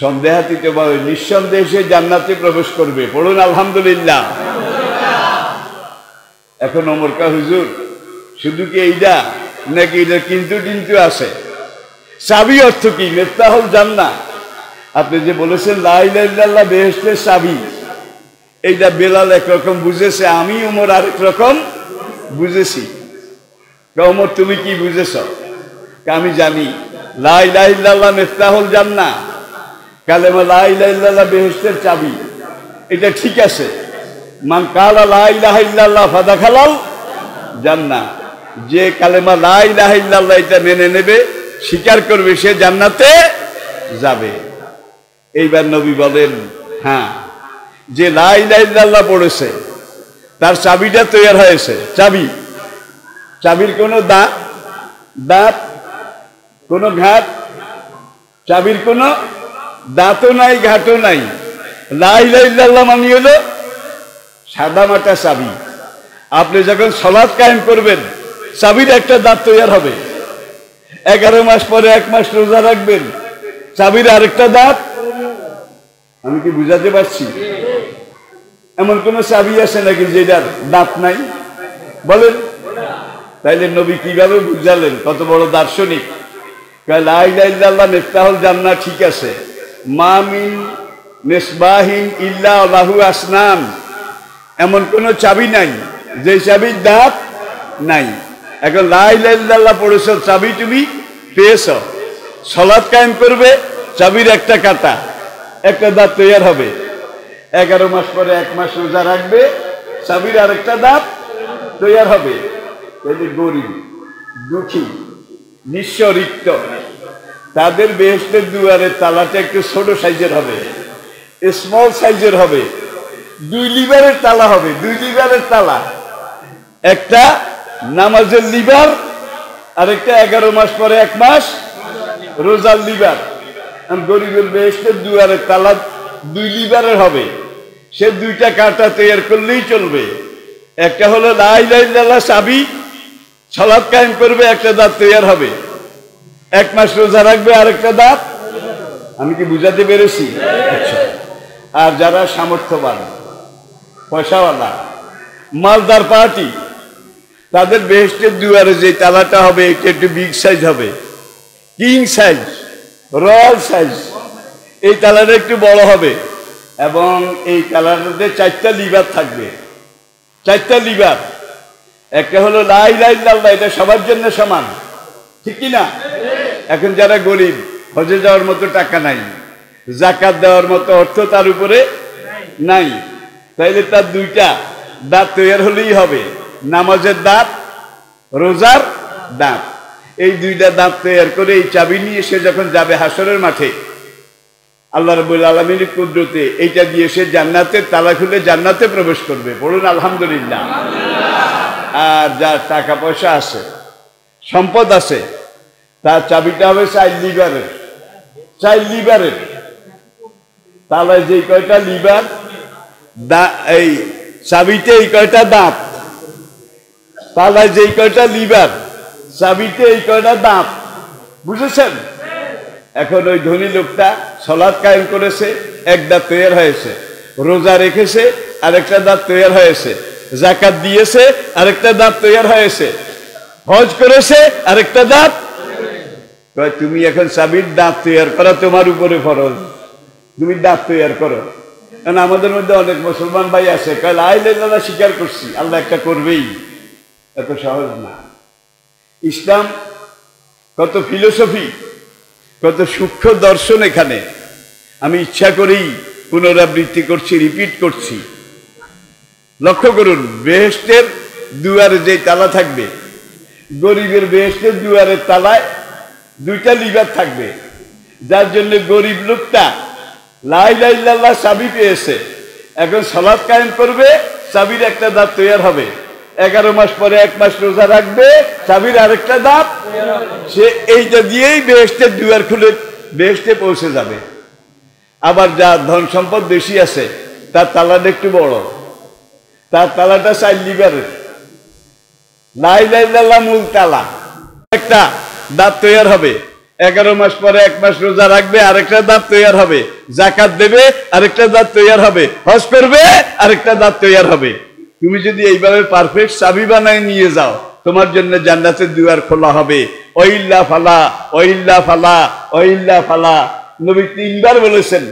সন্দেহাতীত ভাবে নিঃসন্দেহে সে জান্নাতে প্রবেশ করবে। পড়ুন, আলহামদুলিল্লাহ। এখন অমরকা হুজুর, শুধু কি এইটা নাকি এটা কিন্তু কিন্তু আছে? চাবি অর্থ কি? মেফতাহুল জান্না আপনি যে বলেছেন লাই লাইল্লাহ বেহেস্তের চাবি এইটা বেলাল একরকম বুঝেছে, আমি উমর আরেক রকম বুঝেছি। অমর তুমি কি বুঝেছ? আমি জানি। লাই লাইল্লাহ মেফতাহুল জান্না কালেমা লাইল্লাহ বেহেস্তের চাবি। এটা ঠিক আছে। মান কালা লাইল্লাহ ফাদা খালাল জান্না যে কালেমা লাইল্লাহ এটা মেনে নেবে, স্বীকার করবে, সে জান্নাতে যাবে। এইবার নবী বলেন হ্যাঁ যে লাই লাইল্লাহ পড়েছে, তার চাবিটা তৈরি হয়েছে। চাবি, চাবির কোনো দাঁত দাঁত, কোনো ঘাট চাবির কোনো দাঁতও নাই, ঘাটও নাই। লাই লাইল্লাহ মানি হলো সাদা মাটা চাবি। আপনি যখন সলাদ কায়েম করবেন চাবির একটা দাঁত তৈরি হবে। এগারো মাস পরে এক মাস রোজা রাখবেন। চাবির আরেকটা দাঁত। আমি কি বুঝাতে পারছি? এমন কোন চাবি আছে নাকি যেটার দাঁত নাই? বলেন। তাইলে নবী কীভাবে বুঝালেন? কত বড় দার্শনিক। জান্না ঠিক আছে। এমন কোন চাবি নাই। যে চাবির দাঁত নাই। এখন লাইল্লাহ পড়েছ, চাবি তুমি পেয়েছ। সলাদ কায়েম করবে, চাবির একটা কাটা, একটা দাঁত তৈরি হবে। এগারো মাস পরে এক মাস রোজা রাখবে, চাবির আরেকটা দাঁত তৈরি হবে। গরিব, দুঃখী নিঃস্ব রিক্ত তাদের বেহেস্তের দুয়ারের তালাটা একটু ছোট সাইজের হবে স্মল সাইজের হবে, দুই লিভারের তালা হবে, দুই লিভারের তালা। একটা নামাজের লিভার আর একটা এগারো মাস পরে এক মাস রোজার লিভার গরিবের বেহেস্তের দুয়ারের তালা দুই লিভারের হবে। সে দুইটা কাটা তৈরি করলেই চলবে। একটা হলো লাইল্লাহ সাবি, সলাদ কায়েম করবে, একটা দাঁত তৈরি হবে। এক মাস রোজা রাখবে, আরেকটা দাঁত। আমি কি বুঝাতে পেরেছি? আচ্ছা। আর যারা সামর্থ্যবান, পয়সাওয়ালা, মালদার পার্টি তাদের বেহেস্টের দুয়ারে যে তালাটা হবে, এটা একটু বিগ সাইজ হবে। কিং সাইজ রয়্যাল সাইজ এই তালাটা একটু বড় হবে এবং এই তালাটাতে চারটা লিভার থাকবে। চারটা লিভার। একটা হলো লাই লাই লাল্লা এটা সবার জন্য সমান। ঠিক না? এখন যারা গরিব, হজে যাওয়ার মতো টাকা নাই। জাকাত দেওয়ার মতো অর্থ তার উপরে নাই। তাইলে তার দুইটা দাঁত তৈরি হলেই হবে। নামাজের দাঁত, রোজার দাঁত। এই দুইটা দাঁত তৈরি করে এই চাবি নিয়ে সে যখন যাবে হাসরের মাঠে, আল্লাহ রবুল আলমীর কুদরতে, এইটা দিয়ে সে জান্নাতের তালা খুলে জান্নাতে প্রবেশ করবে। বলুন, আলহামদুলিল্লাহ। আর যার টাকা পয়সা আছে, সম্পদ আছে, তার চাবিটা হবে চাইল্ড লিভারের চাইল্ড লিভারের তালায় যে কয়টা লিভার এই চাবিতে এই কয়টা দাঁত? তালায় যেই কয়টা লিভার, চাবিতে এই কয়টা দাঁত, বুঝেছেন? এখন ওই ধনী লোকটা সলাদ কায়েম করেছে, এক দাঁত তৈরি হয়েছে, রোজা রেখেছে, আরেকটা দাঁত তৈরি হয়েছে জাকাত দিয়েছে, আরেকটা দাঁত তৈরি হয়েছে, হজ করেছে, আরেকটা দাঁত। তুমি এখন চাবির দাঁত তৈরি করা তোমার উপরে ফরজ। তুমি দাঁত তৈরি করো। কারণ আমাদের মধ্যে অনেক মুসলমান ভাই আছে কাল দাদা স্বীকার করছি, আল্লাহ একটা করবেই। এত সহজ না। ইসলাম কত ফিলোসফি, কত সূক্ষ্ম দর্শন এখানে। আমি ইচ্ছা করেই পুনরাবৃত্তি করছি রিপিট করছি। লক্ষ্য করুন বেহেস্টের দুয়ারে যে তালা থাকবে, গরিবের বেহেস্টের দুয়ারের তালায় দুইটা লিভার থাকবে। যার জন্য গরিব লোকটা লাই লাইল্লাহ চাবি পেয়েছে। এখন সলাদ কায়েম করবে, চাবির একটা দাঁত তৈরি হবে। এগারো মাস পরে এক মাস রোজা রাখবে। চাবির আরেকটা দাঁত। সে এইটা দিয়েই বেহেস্টের দুয়ার খুলে বেহেস্টে পৌঁছে যাবে। আবার যা ধন সম্পদ বেশি আছে, তার তালাটা একটু বড়। তার তালাটা চাই লিভারের লাই লাইল্লাহ মূল তালা। একটা দাঁত তৈরি হবে। এগারো মাস পরে এক মাস রোজা রাখবে, আরেকটা দাঁত তৈরি হবে। জাকাত দেবে, আরেকটা দাঁত তৈরি হবে। হজ করবে, আরেকটা দাঁত তৈরি হবে। তুমি যদি এইভাবে পারফেক্ট চাবি বানায় নিয়ে যাও, তোমার জন্য জান্নাতের দুয়ার খোলা হবে। ওইল্লা ফালা ওইল্লা ফালা ওইল্লা ফালা। নবী তিনবার বলেছেন,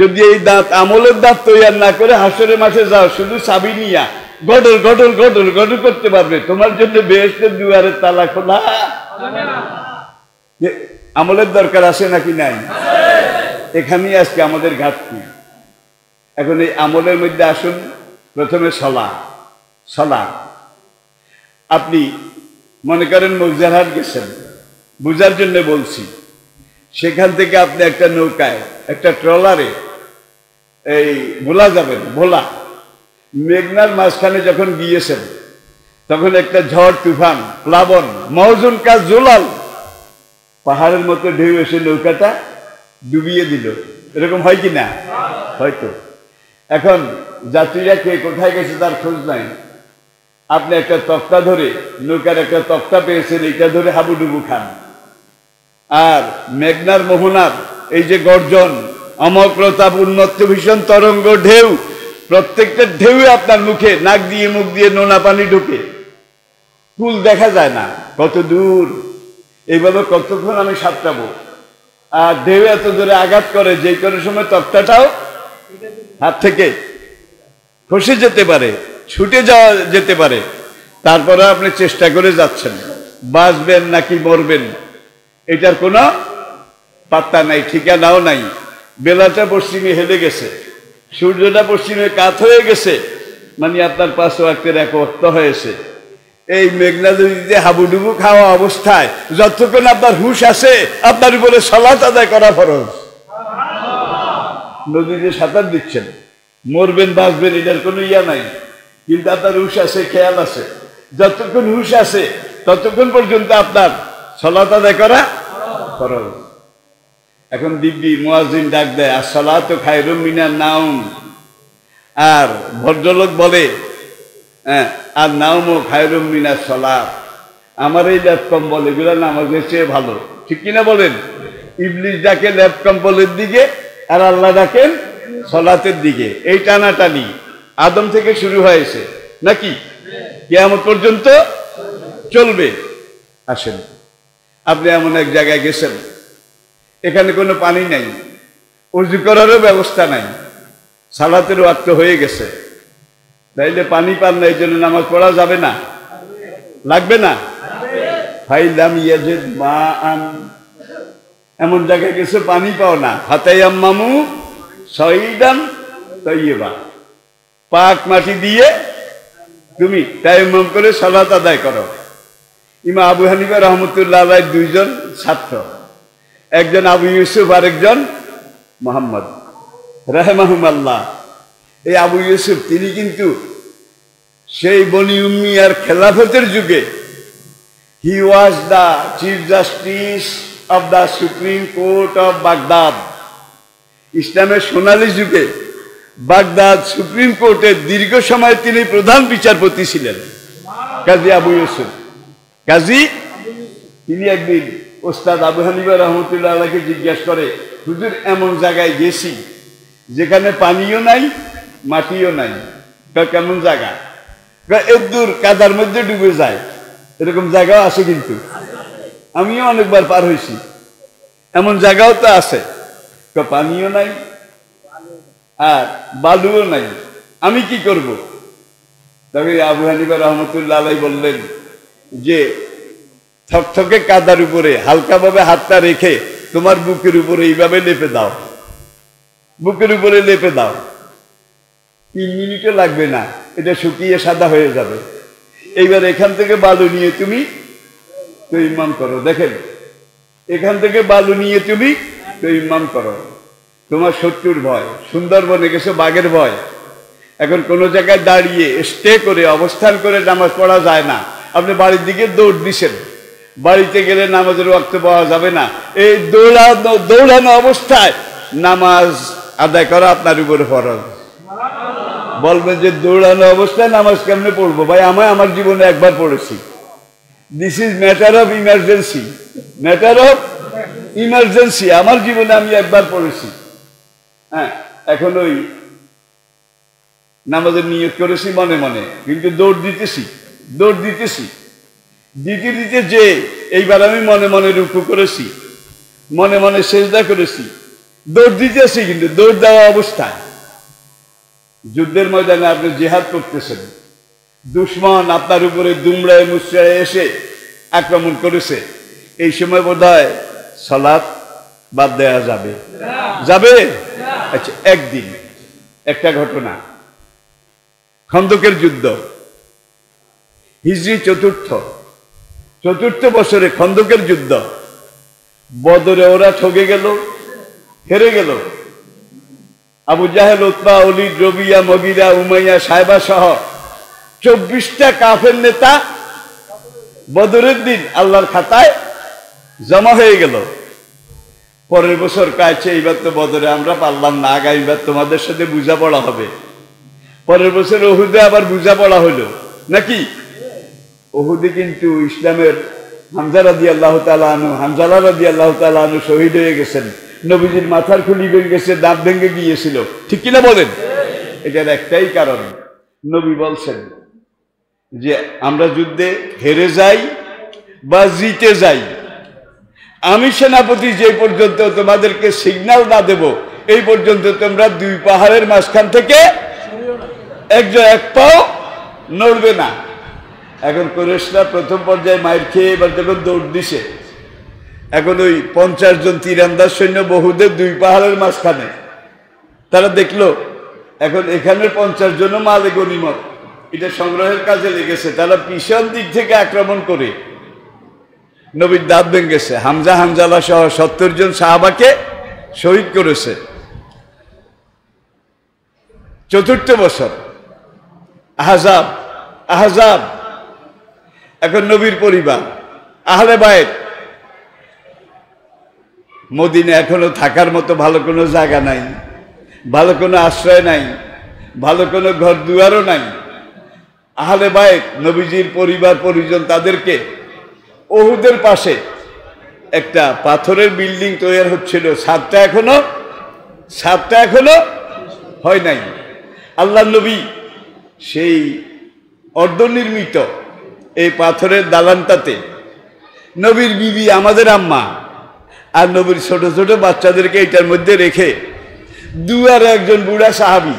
যদি এই দাঁত আমলের দাঁত তৈরি না করে হাসরে মাসে যাও, শুধু চাবি নিয়া গডল গডল গডল গডল করতে পারবে। তোমার জন্য বেহেস্টের দুয়ারের তালা খোলা। আমলের দরকার আছে নাকি নাই? এখানেই আজকে আমাদের ঘাটতি। এখন এই আমলের মধ্যে আসুন। প্রথমে সলা সলা আপনি মনে করেন মৌজারহাট গেছেন, বুঝার জন্য বলছি, সেখান থেকে আপনি একটা নৌকায়, একটা ট্রলারে, এই ভোলা যাবেন, ভোলা। মেঘনার মাঝখানে যখন গিয়েছেন, তখন একটা ঝড়, তুফান, প্লাবন, মহজুন কাজ জোলাল। পাহাড়ের মতো ঢেউ এসে নৌকাটা ডুবিয়ে দিল। এরকম হয় কি না? হয়তো। এখন যাত্রীরা কে কোথায় গেছে তার খোঁজ নাই। আপনি একটা তক্তা ধরে, নৌকার একটা তক্তা পেয়েছেন এইটা ধরে হাবুডুবু খান। আর মেঘনার মোহনার এই যে গর্জন অমক প্রতাপ উন্মত্ত ভীষণ তরঙ্গ ঢেউ, প্রত্যেকটা ঢেউ আপনার মুখে নাক দিয়ে মুখ দিয়ে নোনা পানি ঢুকে। ফুল দেখা যায় না, কত দূর। এইভাবে কতক্ষণ আমি সাতটাবো আর ঢেউ এত দূরে আঘাত করে, যে কোনো সময় তক্তাটাও হাত থেকে খসে যেতে পারে, ছুটে যাওয়া যেতে পারে, তারপরে আপনি চেষ্টা করে যাচ্ছেন। বাঁচবেন নাকি মরবেন? এটার কোনো পাত্তা নাই, ঠিকানাও নাই। বেলাটা পশ্চিমে হেলে গেছে, সূর্যটা পশ্চিমে কাত হয়ে গেছে মানে আপনার পাঁচ ওয়াক্তের এক অর্থ হয়েছে। এই মেঘনা নদীতে হাবুডুবু খাওয়া অবস্থায় যতক্ষণ আপনার হুশ আছে, আপনার উপরে সলাত আদায় করা ফরজ। নদীতে সাঁতার দিচ্ছেন। মরবেন, বাঁচবেন, এটার কোনো ইয়া নাই। কিন্তু আপনার হুশ আছে, খেয়াল আছে। যতক্ষণ হুশ আছে, ততক্ষণ পর্যন্ত আপনার সলাত আদায় করা ফরজ। এখন দিব্যি মোয়াজিন ডাক দেয় আর সলা তো খায় রমিনার নাউম আর ভদ্রলোক বলে হ্যাঁ আর নাউমো খায়রুম মিনার সলা আমার এই ল্যাপ কম্বল, এগুলো নামাজের চেয়ে ভালো। ঠিক কিনা বলেন? ইবলিশ ডাকে ল্যাপ কম্বলের দিকে, আর আল্লাহ ডাকেন সলাতের দিকে। এই টানাটানি আদম থেকে শুরু হয়েছে। নাকি? কেমন পর্যন্ত চলবে। আসেন। আপনি এমন এক জায়গায় গেছেন। এখানে কোনো পানি নাই। উজু করারও ব্যবস্থা নাই। সালাতের ওয়াক্ত হয়ে গেছে। তাইলে পানি পান না, এই জন্য নামাজ পড়া যাবে না। লাগবে না? ফাইলাম ইয়াজেদ মা আন এমন জায়গায় গেছে, পানি পাও না। হাতাইয়াম মামু সঈদান তৈবা পাক মাটি দিয়ে তুমি তাইমাম করে সলাত আদায় করো। ইমা আবু হানিফা রহমতুল্লাহ দুইজন ছাত্র। একজন আবু ইউসুফ, আরেকজন মোহাম্মদ। আল্লাহ এই আবু ইউসুফ, তিনি কিন্তু সেই বনি উম্মিয়ার খেলাফতের যুগে he was the chief justice of the supreme court of Baghdad ইসলামের সোনালী যুগে বাগদাদ সুপ্রিম কোর্টের দীর্ঘ সময় তিনি প্রধান বিচারপতি ছিলেন। কাজী আবু ইউসুফ। কাজী তিনি একদিন ওস্তাদ আবু হানিবা রহমতুল্লাহ আল্লাহকে জিজ্ঞাসা করে হুজুর এমন জায়গায় গেছি যেখানে পানিও নাই মাটিও নাই। কেমন জায়গা? কয়, এর দূর কাদার মধ্যে ডুবে যায়। এরকম জায়গাও আছে কিন্তু। আমিও অনেকবার পার হয়েছি। এমন জায়গাও তো আছে। পানিও নাই আর বালুও নাই। আমি কি করব? তবে আবু হানিবা রহমতুল্লাহ আলাই বললেন যে থকথকে কাদার উপরে, হালকাভাবে হাতটা রেখে তোমার বুকের উপরে এইভাবে লেপে দাও। বুকের উপরে লেপে দাও। তিন মিনিটও লাগবে না, এটা শুকিয়ে সাদা হয়ে যাবে। এইবার এখান থেকে বালু নিয়ে তুমি তো ইমাম করো। দেখেন, এখান থেকে বালু নিয়ে তুমি তো ইমাম করো। তোমার শত্রুর ভয়, সুন্দরবনে গেছো বাঘের ভয়। এখন কোন জায়গায় দাঁড়িয়ে স্টে করে, অবস্থান করে নামাজ পড়া যায় না। আপনি বাড়ির দিকে দৌড় দিছেন। বাড়িতে গেলে নামাজের ওয়াক্ত পাওয়া যাবে না। এই দৌড়ানো দৌড়ানো অবস্থায় নামাজ আদায় করা আপনার উপরে ফরজ। বলবেন যে দৌড়ানো অবস্থায় নামাজ কেমনে পড়ব? ভাই আমি আমার জীবনে একবার পড়েছি। This is matter of emergency matter of emergency, আমার জীবনে আমি একবার পড়েছি। হ্যাঁ এখন ওই নামাজের নিয়োগ করেছি মনে মনে, কিন্তু দৌড় দিতেছি দৌড় দিতেছি। দিতে দিতে যে এইবার আমি মনে মনে রুকু করেছি, মনে মনে সেজদা করেছি, দৌড় দিতেছি কিন্তু দৌড় দেওয়া অবস্থায়। যুদ্ধের ময়দানে আপনি জেহাদ করতেছেন, দুশ্মন আপনার উপরে দুমড়ায় মুচড়ায় এসে আক্রমণ করেছে। এই সময় বোধ হয় সলাৎ বাদ দেওয়া যাবে। যাবে? আচ্ছা একদিন। একটা ঘটনা। খন্দকের যুদ্ধ। হিজরি চতুর্থ। চতুর্থ বছরে খন্দকের যুদ্ধ। বদরে ওরা ঠকে গেল, হেরে গেল। আবু জাহেল উৎপা অলি রবিয়া, মগিরা, উমাইয়া সাহেবা সহ চব্বিশটা কাফের নেতা বদরের দিন আল্লাহর খাতায় জমা হয়ে গেল। পরের বছর কাছে এইবার তো বদরে আমরা পারলাম না আগামীবার তোমাদের সাথে বোঝাপড়া হবে। পরের বছর ওহুদে আবার বোঝাপড়া হলো। নাকি? ওহুদে কিন্তু ইসলামের হামজা রাদি আল্লাহ তালু হামজালা রাদি আল্লাহ তালু শহীদ হয়ে গেছেন। নবীজির মাথার খুলি ভেঙে গেছে, দাঁত ভেঙে গিয়েছিল। ঠিক কিনা বলেন? এটার একটাই কারণ, নবী বলছেন যে আমরা যুদ্ধে হেরে যাই বা জিতে যাই। আমি সেনাপতি যে পর্যন্ত তোমাদেরকে সিগন্যাল না দেব, এই পর্যন্ত তোমরা দুই পাহাড়ের মাঝখান থেকে একজন এক পাও নড়বে না। এখন কোরেশরা প্রথম পর্যায়ে মায়ের খেয়ে এবার যখন দৌড় দিছে। এখন ওই পঞ্চাশ জন তীরান্দাজ সৈন্য বহুদের দুই পাহাড়ের মাঝখানে। তারা দেখল, এখন এখানের পঞ্চাশ জনও মালে গনিমত এটা সংগ্রহের কাজে লেগেছে, তারা পিছন দিক থেকে আক্রমণ করে। নবীর দাঁত ভেঙেছে। হামজা হামজালা সহ সত্তর জন সাহাবাকে শহীদ করেছে। চতুর্থ বছর। আহজাব আহজাব। এখন নবীর পরিবার, আহলে বায়েত মদিনে এখনও থাকার মতো ভালো কোনো জায়গা নাই, ভালো কোনো আশ্রয় নাই, ভালো কোনো ঘর দুয়ারও নাই। আহলে বায়েত নবীজির পরিবার, পরিজন তাদেরকে ওহুদের পাশে একটা পাথরের বিল্ডিং তৈরি হচ্ছিল। ছাদটা এখনও? সাতটা এখনও হয় নাই। আল্লাহ নবী সেই অর্ধনির্মিত এই পাথরের দালানটাতে নবীর বিবি, আমাদের আম্মা আর নবীর ছোট ছোট বাচ্চাদেরকে এটার মধ্যে রেখে দু আর একজন বুড়া সাহাবি,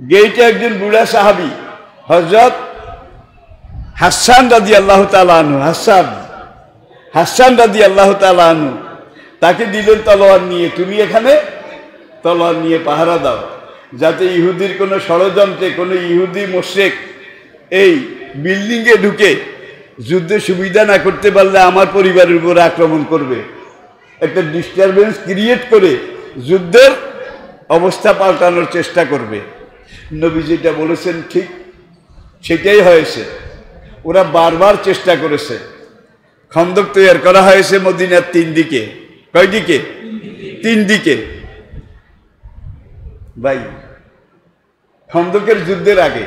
গেইটে একজন বুড়া সাহাবি হজরত হাসান রাদি আল্লাহ তালু হাসান। হাসান রাদি আল্লাহ তালু তাকে দিলেন তলোয়ার নিয়ে। তুমি এখানে তলোয়ার নিয়ে পাহারা দাও, যাতে ইহুদির কোনো ষড়যন্ত্রে, কোনো ইহুদি মোশেক এই বিল্ডিংয়ে ঢুকে যুদ্ধে সুবিধা না করতে পারলে আমার পরিবারের উপর আক্রমণ করবে। একটা ডিস্টারবেন্স ক্রিয়েট করে যুদ্ধের অবস্থা পাল্টানোর চেষ্টা করবে। নবী যেটা বলেছেন ঠিক সেটাই হয়েছে। ওরা বারবার চেষ্টা করেছে। খন্দক তৈরি করা হয়েছে মদিনার তিন দিকে। কয় দিকে? তিন দিকে। ভাই, খন্দকের যুদ্ধের আগে,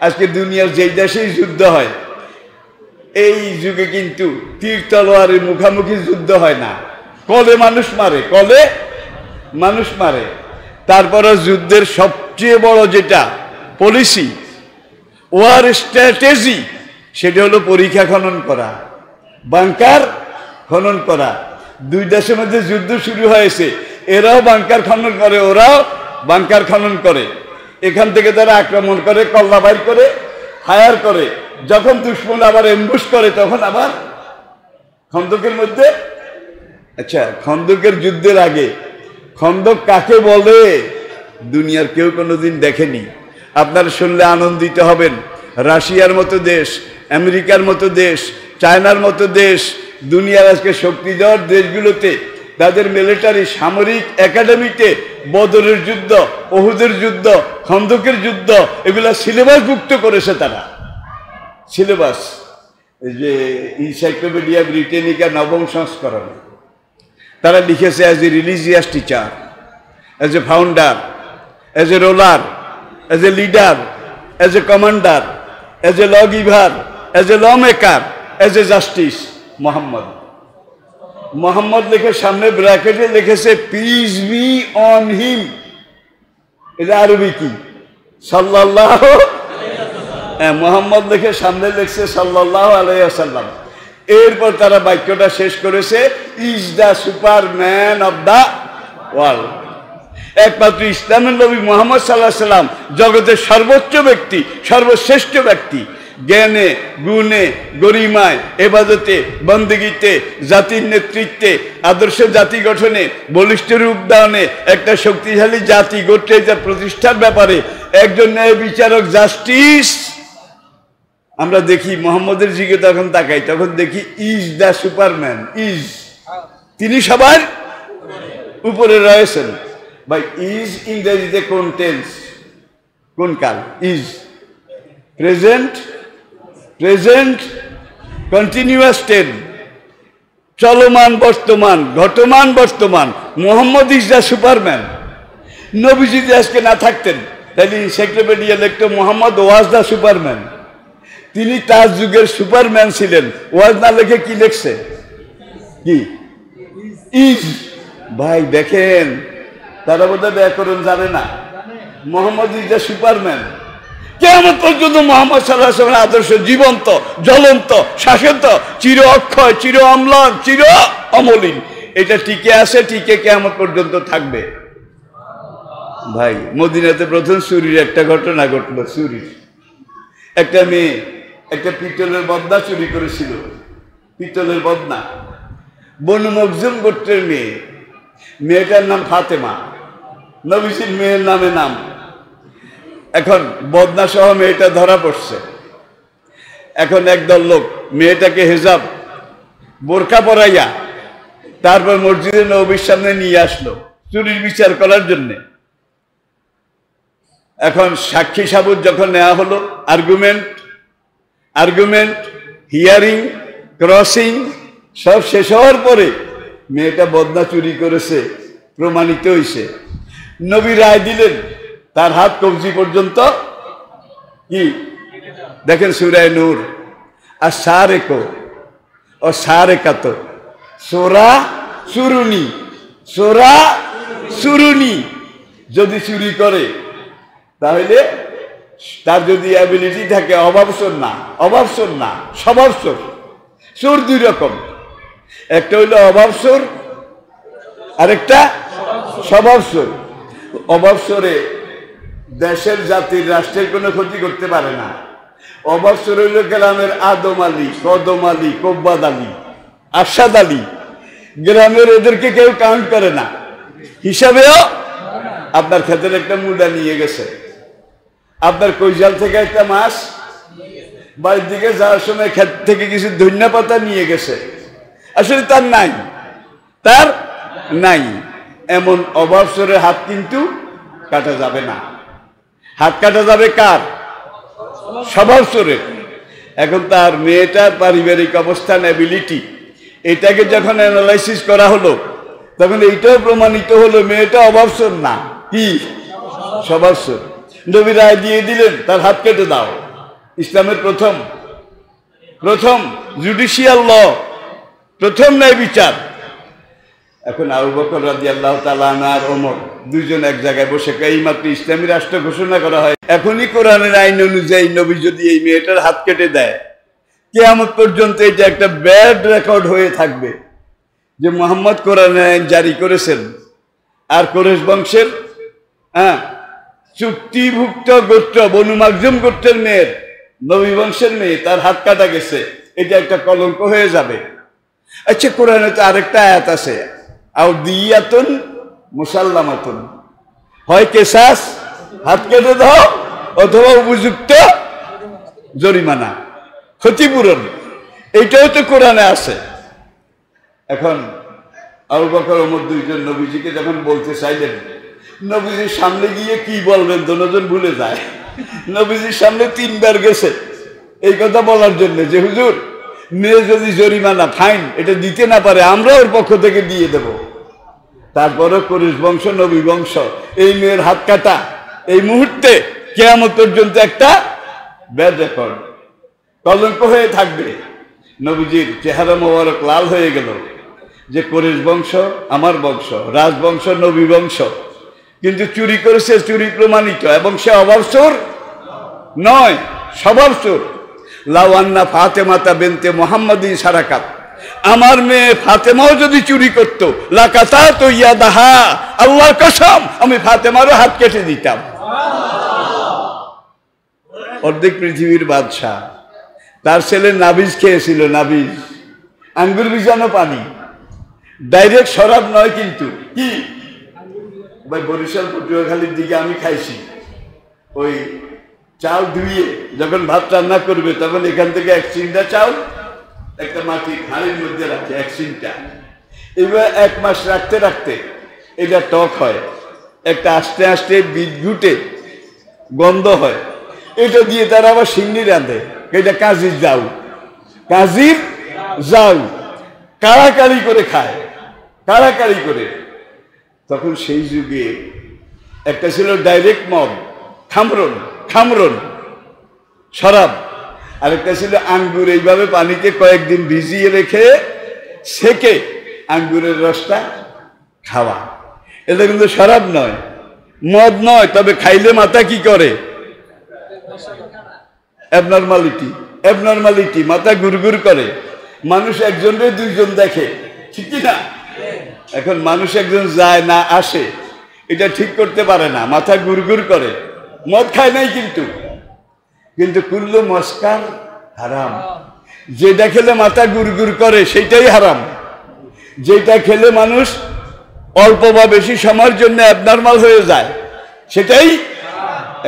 আজকে দুনিয়ার যেই দেশেই যুদ্ধ হয়, এই যুগে কিন্তু তীর তলোয়ারের মুখামুখি যুদ্ধ হয় না। কলে মানুষ মারে, কলে মানুষ মারে। তারপরে যুদ্ধের সবচেয়ে বড় যেটা পলিসি ওয়ার স্ট্র্যাটেজি সেটা হলো পরীক্ষা খনন করা, বাংকার খনন করা। দুই দেশের মধ্যে যুদ্ধ শুরু হয়েছে, এরাও বাংকার খনন করে, ওরাও বাংকার খনন করে। এখান থেকে তারা আক্রমণ করে, কল্লা বাইর করে ফায়ার করে। যখন দুশ্মন আবার এম্বুস করে, তখন আবার খন্দকের মধ্যে আচ্ছা খন্দকের যুদ্ধের আগে, খন্দক কাকে বলে? দুনিয়ার কেউ কোনোদিন দেখেনি। আপনারা শুনলে আনন্দিত হবেন। রাশিয়ার মতো দেশ আমেরিকার মতো দেশ, চায়নার মতো দেশ, দুনিয়ার আজকে শক্তি দেওয়ার দেশগুলোতে, তাদের মিলিটারি সামরিক একাডেমিতে বদরের যুদ্ধ, ওহুদের যুদ্ধ, খন্দকের যুদ্ধ, এগুলা সিলেবাসভুক্ত করেছে তারা। সিলেবাস যে ইনসাইক্লোপিডিয়া ব্রিটেনিকা নবম সংস্করণ। তারা লিখেছে as a religious teacher as a founder as a roller as a leader as a commander as a law giver as a law maker as a justice Muhammad Muhammad লিখে সামনে ব্র্যাকেটে লিখেছে peace be on him এটা আরবি কি? সাল্লাহ হ্যাঁ মোহাম্মদ লিখে সামনে লিখছে সাল্লাহ আলাইসাল্লাম এরপর তারা বাক্যটা শেষ করেছে is the superman of the world একমাত্র ইসলামের নবী মোহাম্মদ সাল্লাহ সাল্লাম, জগতের সর্বোচ্চ ব্যক্তি, সর্বশ্রেষ্ঠ ব্যক্তি। জ্ঞানে, গুণে, গরিমায়, এবাদতে, বন্দগিতে, জাতির নেতৃত্বে, আদর্শ জাতি গঠনে, বলিষ্ঠ রূপদানে একটা শক্তিশালী জাতি গোত্রে যা প্রতিষ্ঠার ব্যাপারে একজন ন্যায় বিচারক জাস্টিস। আমরা দেখি মোহাম্মদের দিকে তখন তাকাই, তখন দেখি ইজ দ্য সুপারম্যান, ইজ। তিনি সবার উপরে রয়েছেন। বাই ইজ ইংরেজিতে কোন টেন্স? কোন কাল? Is. Present present continuous tense চলমান বর্তমান, ঘটমান বর্তমান, মোহাম্মদ দ্য সুপারম্যান। নবী যদি আজকে না থাকতেন, তাহলে সেক্রেটারিয়া লিখতো মোহাম্মদ ওয়াজ দ্য সুপারম্যান। তিনি তার যুগের সুপারম্যান ছিলেন। ওয়াজ না লেখে কি লিখছে? কি? ইজ। ভাই, দেখেন, তারা বোধহয় ব্যাকরণ জানে না। Muhammad is superman. কেমন পর্যন্ত মোহাম্মদ সাল্লাহ আদর্শ জীবন্ত, জ্বলন্ত শাসন্ত চির অক্ষয়, চির অম্লান, চির অমলিন। এটা টিকে আছে, টিকে কেমন পর্যন্ত থাকবে। ভাই, মদিনাতে প্রথম চুরির একটা ঘটনা ঘটলো, চুরির। একটা মেয়ে, একটা পিতলের বদনা চুরি করেছিল। পিতলের বদনা। বনু মকজুম গোত্রের মেয়ে। মেয়েটার নাম ফাতেমা। নবীজির মেয়ের নামে নাম এখন বদনা সহ মেয়েটা ধরা পড়ছে। এখন একদল লোক, মেয়েটাকে হেজাব, বোরখা পরাইয়া তারপর মসজিদের নবীর সামনে নিয়ে আসলো চুরির বিচার করার জন্যে। এখন সাক্ষী সাবুত যখন নেওয়া হলো আর্গুমেন্ট আর্গুমেন্ট হিয়ারিং ক্রসিং সব শেষ হওয়ার পরে মেয়েটা বদনা চুরি করেছে, প্রমাণিত হয়েছে নবী রায় দিলেন তার হাত কবজি পর্যন্ত কি? দেখেন সুরায় নূর। আর সারেকো ও সারেকাত সোরা সুরুনি সোরা সুরুনি যদি চুরি করে, তাহলে তার যদি অ্যাবিলিটি থাকে অভাবসর না অভাবসর না স্বভাবসর চোর দুই রকম। একটা হইল অভাবসর আরেকটা স্বভাবসর অভাবসরে দেশের জাতির রাষ্ট্রের কোনো ক্ষতি করতে পারে না। অবসর হইল গ্রামের আদম আলী, কদম আলী, কব্বাদ আলী আশাদ আলী। গ্রামের এদেরকে কেউ কাউন্ট করে না। হিসাবেও আপনার ক্ষেতের একটা মুডা নিয়ে গেছে। আপনার কৈজাল থেকে একটা মাছ বাড়ির দিকে যাওয়ার সময় ক্ষেত থেকে কিছু ধন্য পাতা নিয়ে গেছে। আসলে তার নাই। তার নাই। এমন অবসরের হাত কিন্তু কাটা যাবে না। হাত কাটা যাবে কার? স্বভাবসরের এখন তার মেয়েটার পারিবারিক অবস্থান অ্যাবিলিটি এটাকে যখন অ্যানালাইসিস করা হলো, তখন এইটাও প্রমাণিত হলো, মেয়েটা অভাবসর না। কি? সবার সুর নবী রায় দিয়ে দিলেন, তার হাত কেটে দাও। ইসলামের প্রথম। প্রথম জুডিশিয়াল ল প্রথম ন্যায় বিচার। এখন আবু বকর রাজি আল্লাহ আর ওমর দুইজন এক জায়গায় বসে এই মাত্র ইসলামী রাষ্ট্র ঘোষণা করা হয়। এখনই কোরআনের আইন অনুযায়ী নবী যদি এই মেয়েটার হাত কেটে দেয়, কেয়ামত পর্যন্ত এটা একটা ব্যাড রেকর্ড হয়ে থাকবে যে মোহাম্মদ কোরআনের আইন জারি করেছেন আর কোরেশ বংশের হ্যাঁ চুক্তিভুক্ত গোত্র বনু গোত্রের মেয়ের, নবী বংশের মেয়ে, তার হাত কাটা গেছে। এটা একটা কলঙ্ক হয়ে যাবে। আচ্ছা কোরআনে তো আরেকটা আয়াত আছে। আও দিয়াতুন মুসাল্লামাতুন। হয় কেসাস হাত কেটে দাও, অথবা উপযুক্ত জরিমানা। ক্ষতিপূরণ, এইটাও তো কোরআনে আছে। এখন আবু বকর, ওমর দুইজন নবীজিকে যখন বলতে চাইলেন, নবীজির সামনে গিয়ে কি বলবেন দুজন ভুলে যায়। নবীজির সামনে তিনবার গেছে। এই কথা বলার জন্য যে হুজুর মেয়ে যদি জরিমানা, ফাইন, এটা দিতে না পারে, আমরা ওর পক্ষ থেকে দিয়ে দেব। তারপরে করিস বংশ, নবী বংশ, এই মেয়ের হাত কাটা, এই মুহূর্তে কেয়ামত পর্যন্ত একটা ব্যাড রেকর্ড কলঙ্ক হয়ে থাকবে। নবীজির চেহারা মোবারক লাল হয়ে গেল যে করিস বংশ আমার বংশ রাজবংশ নবী বংশ। কিন্তু চুরি করেছে, চুরি প্রমাণিত, এবং সে অবাবসুর নয়, স্বভাবসুর। লাওয়ান্না ফাতেমাতা বেনতে মোহাম্মদিন সারাকাত। আমার মেয়ে ফাতেমাও যদি চুরি করতো লাকাতা তো ইয়া দাহা আল্লাহর কসম আমি ফাতেমারও হাত কেটে দিতাম। অর্ধেক পৃথিবীর বাদশাহ। তার ছেলে নাবিজ খেয়েছিল নাবিজ। আঙ্গুর বিজানো পানি। ডাইরেক্ট শরাব নয় কিন্তু। কি? ভাই বরিশাল পটুয়াখালীর দিকে আমি খাইছি। ওই চাল ধুয়ে যখন ভাত রান্না করবে, তখন এখান থেকে এক চিন্তা চাল, একটা মাটির হাড়ির মধ্যে রাখে, এক চিন্তা। এবার এক মাস রাখতে রাখতে এটা টক হয়, একটা আস্তে আস্তে বীজ ঘুটে গন্ধ হয়। এটা দিয়ে তারা আবার সিন্নি রাঁধে, এটা কাজির যাও কাজির যাও কাড়াকাড়ি করে খায়, কাড়াকাড়ি করে। তখন সেই যুগে একটা ছিল ডাইরেক্ট মদ খামরন। খামরন, শরাব। আরেকটা ছিল আঙ্গুর, এইভাবে পানিতে কয়েকদিন ভিজিয়ে রেখে সেকে আঙ্গুরের রসটা খাওয়া। এটা কিন্তু শরাব নয়, মদ নয়, তবে খাইলে মাথা কি করে? অ্যাবনর্মালিটি অ্যাবনর্মালিটি মাথা গুড়গুড় করে। মানুষ একজনরে দুইজন দেখে, ঠিক কি না? এখন মানুষ একজন যায় না আসে, এটা ঠিক করতে পারে না, মাথা গুড়গুড় করে। মদ খায় নাই কিন্তু। কিন্তু কুল্লু মস্কার হারাম। যেটা খেলে মাথা গুড় করে, সেইটাই হারাম। যেটা খেলে মানুষ অল্প বা বেশি সময়ের জন্য অ্যাবনর্মাল হয়ে যায়, সেটাই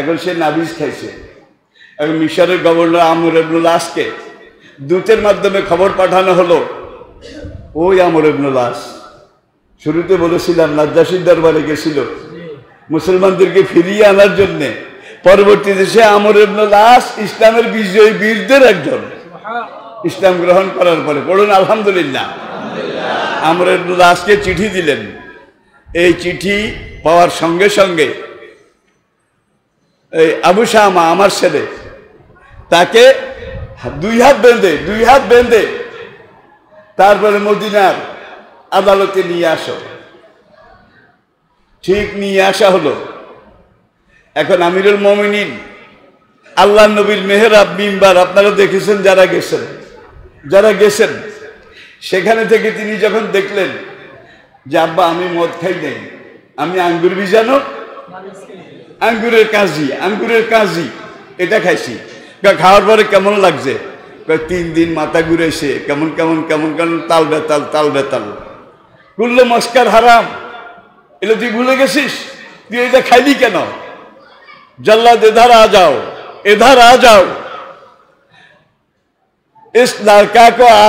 এখন সে নাবিজ খাইছে। এখন মিশরের গভর্নর আমর এবনুল আসকে দূতের মাধ্যমে খবর পাঠানো হলো, ওই আমর এবনুল আস, শুরুতে বলেছিলাম, নাজ্জাসির দরবারে গেছিল। মুসলমানদেরকে ফিরিয়ে আনার জন্যে। পরবর্তীতে সে আমর এবনুল আস ইসলামের বিজয়ী বীরদের একজন। ইসলাম গ্রহণ করার পরে পড়ুন আলহামদুলিল্লাহ। আমর আসকে চিঠি দিলেন। এই চিঠি পাওয়ার সঙ্গে সঙ্গে এই আবু শাহমা আমার ছেলে তাকে দুই হাত বেঁধে দুই হাত বেঁধে তারপরে মদিনার আদালতে নিয়ে আসো। ঠিক নিয়ে আসা হলো। এখন আমিরুল মমিনিন, আল্লাহ নবীর মেহরাব মিম্বার, আপনারা দেখেছেন যারা গেছেন? যারা গেছেন, সেখানে থেকে তিনি যখন দেখলেন যে, আব্বা, আমি মদ খাই নাই, আমি আঙ্গুর বিজানো আঙ্গুরের কাজি আঙ্গুরের কাজি, এটা খাইছি। খাওয়ার পরে কেমন লাগছে? তিন দিন মাথা ঘুরেছে কেমন কেমন কেমন কেমন, তাল বেতাল তাল বেতাল। কুল্লো মস্কার হারাম। এটা তুই ভুলে গেছিস? তুই এটা খাইলি কেন? জল্লাদ এধার আ যাও এধার আ যাও।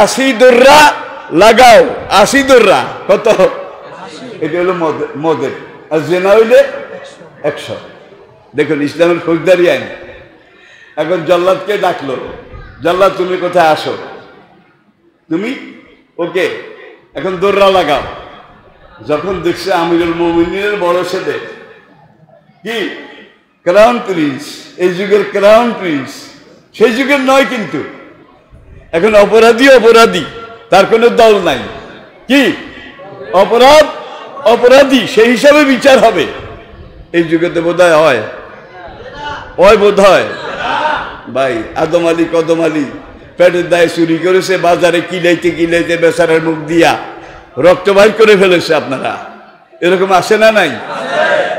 আশি দুর্রা লাগাও আশি দুর্রা কত? এটা হলো মদের। আর জেনা হইলে একশো। দেখুন, ইসলামের ফৌজদারি আইন। এখন জল্লাদকে ডাকলো। জল্লাদ, তুমি কোথায় আসো? তুমি? ওকে, এখন দৌড়া লাগাও। যখন দেখছে আমিরুল মোমিনের বড় ছেলে কি? Crown prince. এই যুগের ক্রাউন প্রিন্স। সেই যুগের নয় কিন্তু। এখন অপরাধী অপরাধী, তার কোনো দল নাই। কি? অপরাধ? অপরাধী, সেই হিসাবে বিচার হবে। এই যুগে তো বোধ হয়। হয় বোধ হয় ভাই, আদম আলী কদম আলী, পেটের দায়ে চুরি করেছে, বাজারে কিলাইতে কিলাইতে বেচারের মুখ দিয়া। রক্ত বাইর করে ফেলেছে আপনারা। এরকম আসে না নাই?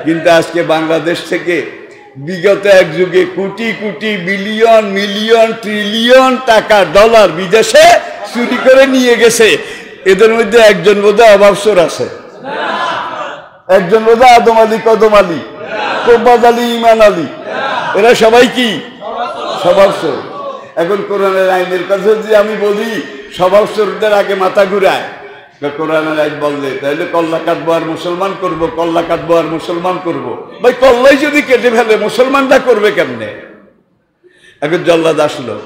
কিন্তু আজকে বাংলাদেশ থেকে বিগত এক যুগে crore crore billion, million, trillion টাকা, ডলার বিদেশে চুরি করে নিয়ে গেছে। এদের মধ্যে একজন বোধহয় অভাবসর আছে। একজন বোধহয় আদম আলী কদম আলী, কোব্বাদ আলী ইমান আলী। এরা সবাই কি? স্বভাবসর এখন কোরআনের আইনের কথা যদি আমি বলি স্বভাবসরদের আগে মাথা ঘুরায়। কোরআনের আইন বললে তাহলে কল্লা কাটবো আর মুসলমান করব, কল্লা কাটবো আর মুসলমান করব। ভাই, কল্লাই যদি কেটে ফেলে মুসলমানটা করবে কেমনে? এখন জল্লাদ আসলো।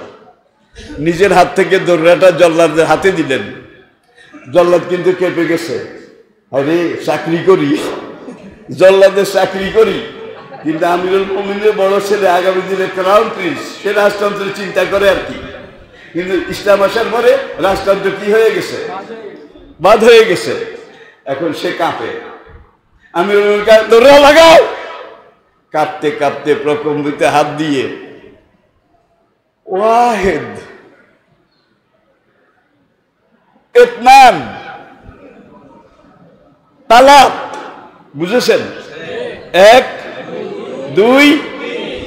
নিজের হাত থেকে দৌড়াটা জল্লাদের হাতে দিলেন। জল্লাদ কিন্তু কেঁপে গেছে। আরে, চাকরি করি। জল্লাদের চাকরি করি। কিন্তু আমিরুল মমিনের বড় ছেলে আগামী দিনে ক্রাউন প্রিন্স সে রাজতন্ত্রের চিন্তা করে আর কি। কিন্তু ইসলাম আসার পরে রাজতন্ত্র কি হয়ে গেছে? বাদ হয়ে গেছে। এখন সে কাঁপে। আমিরুল দৌড়া লাগাও। কাঁপতে কাঁপতে প্রকম্পিতে হাত দিয়ে ওয়াহেদ ইতনান তালাক বুঝেছেন? এক দুই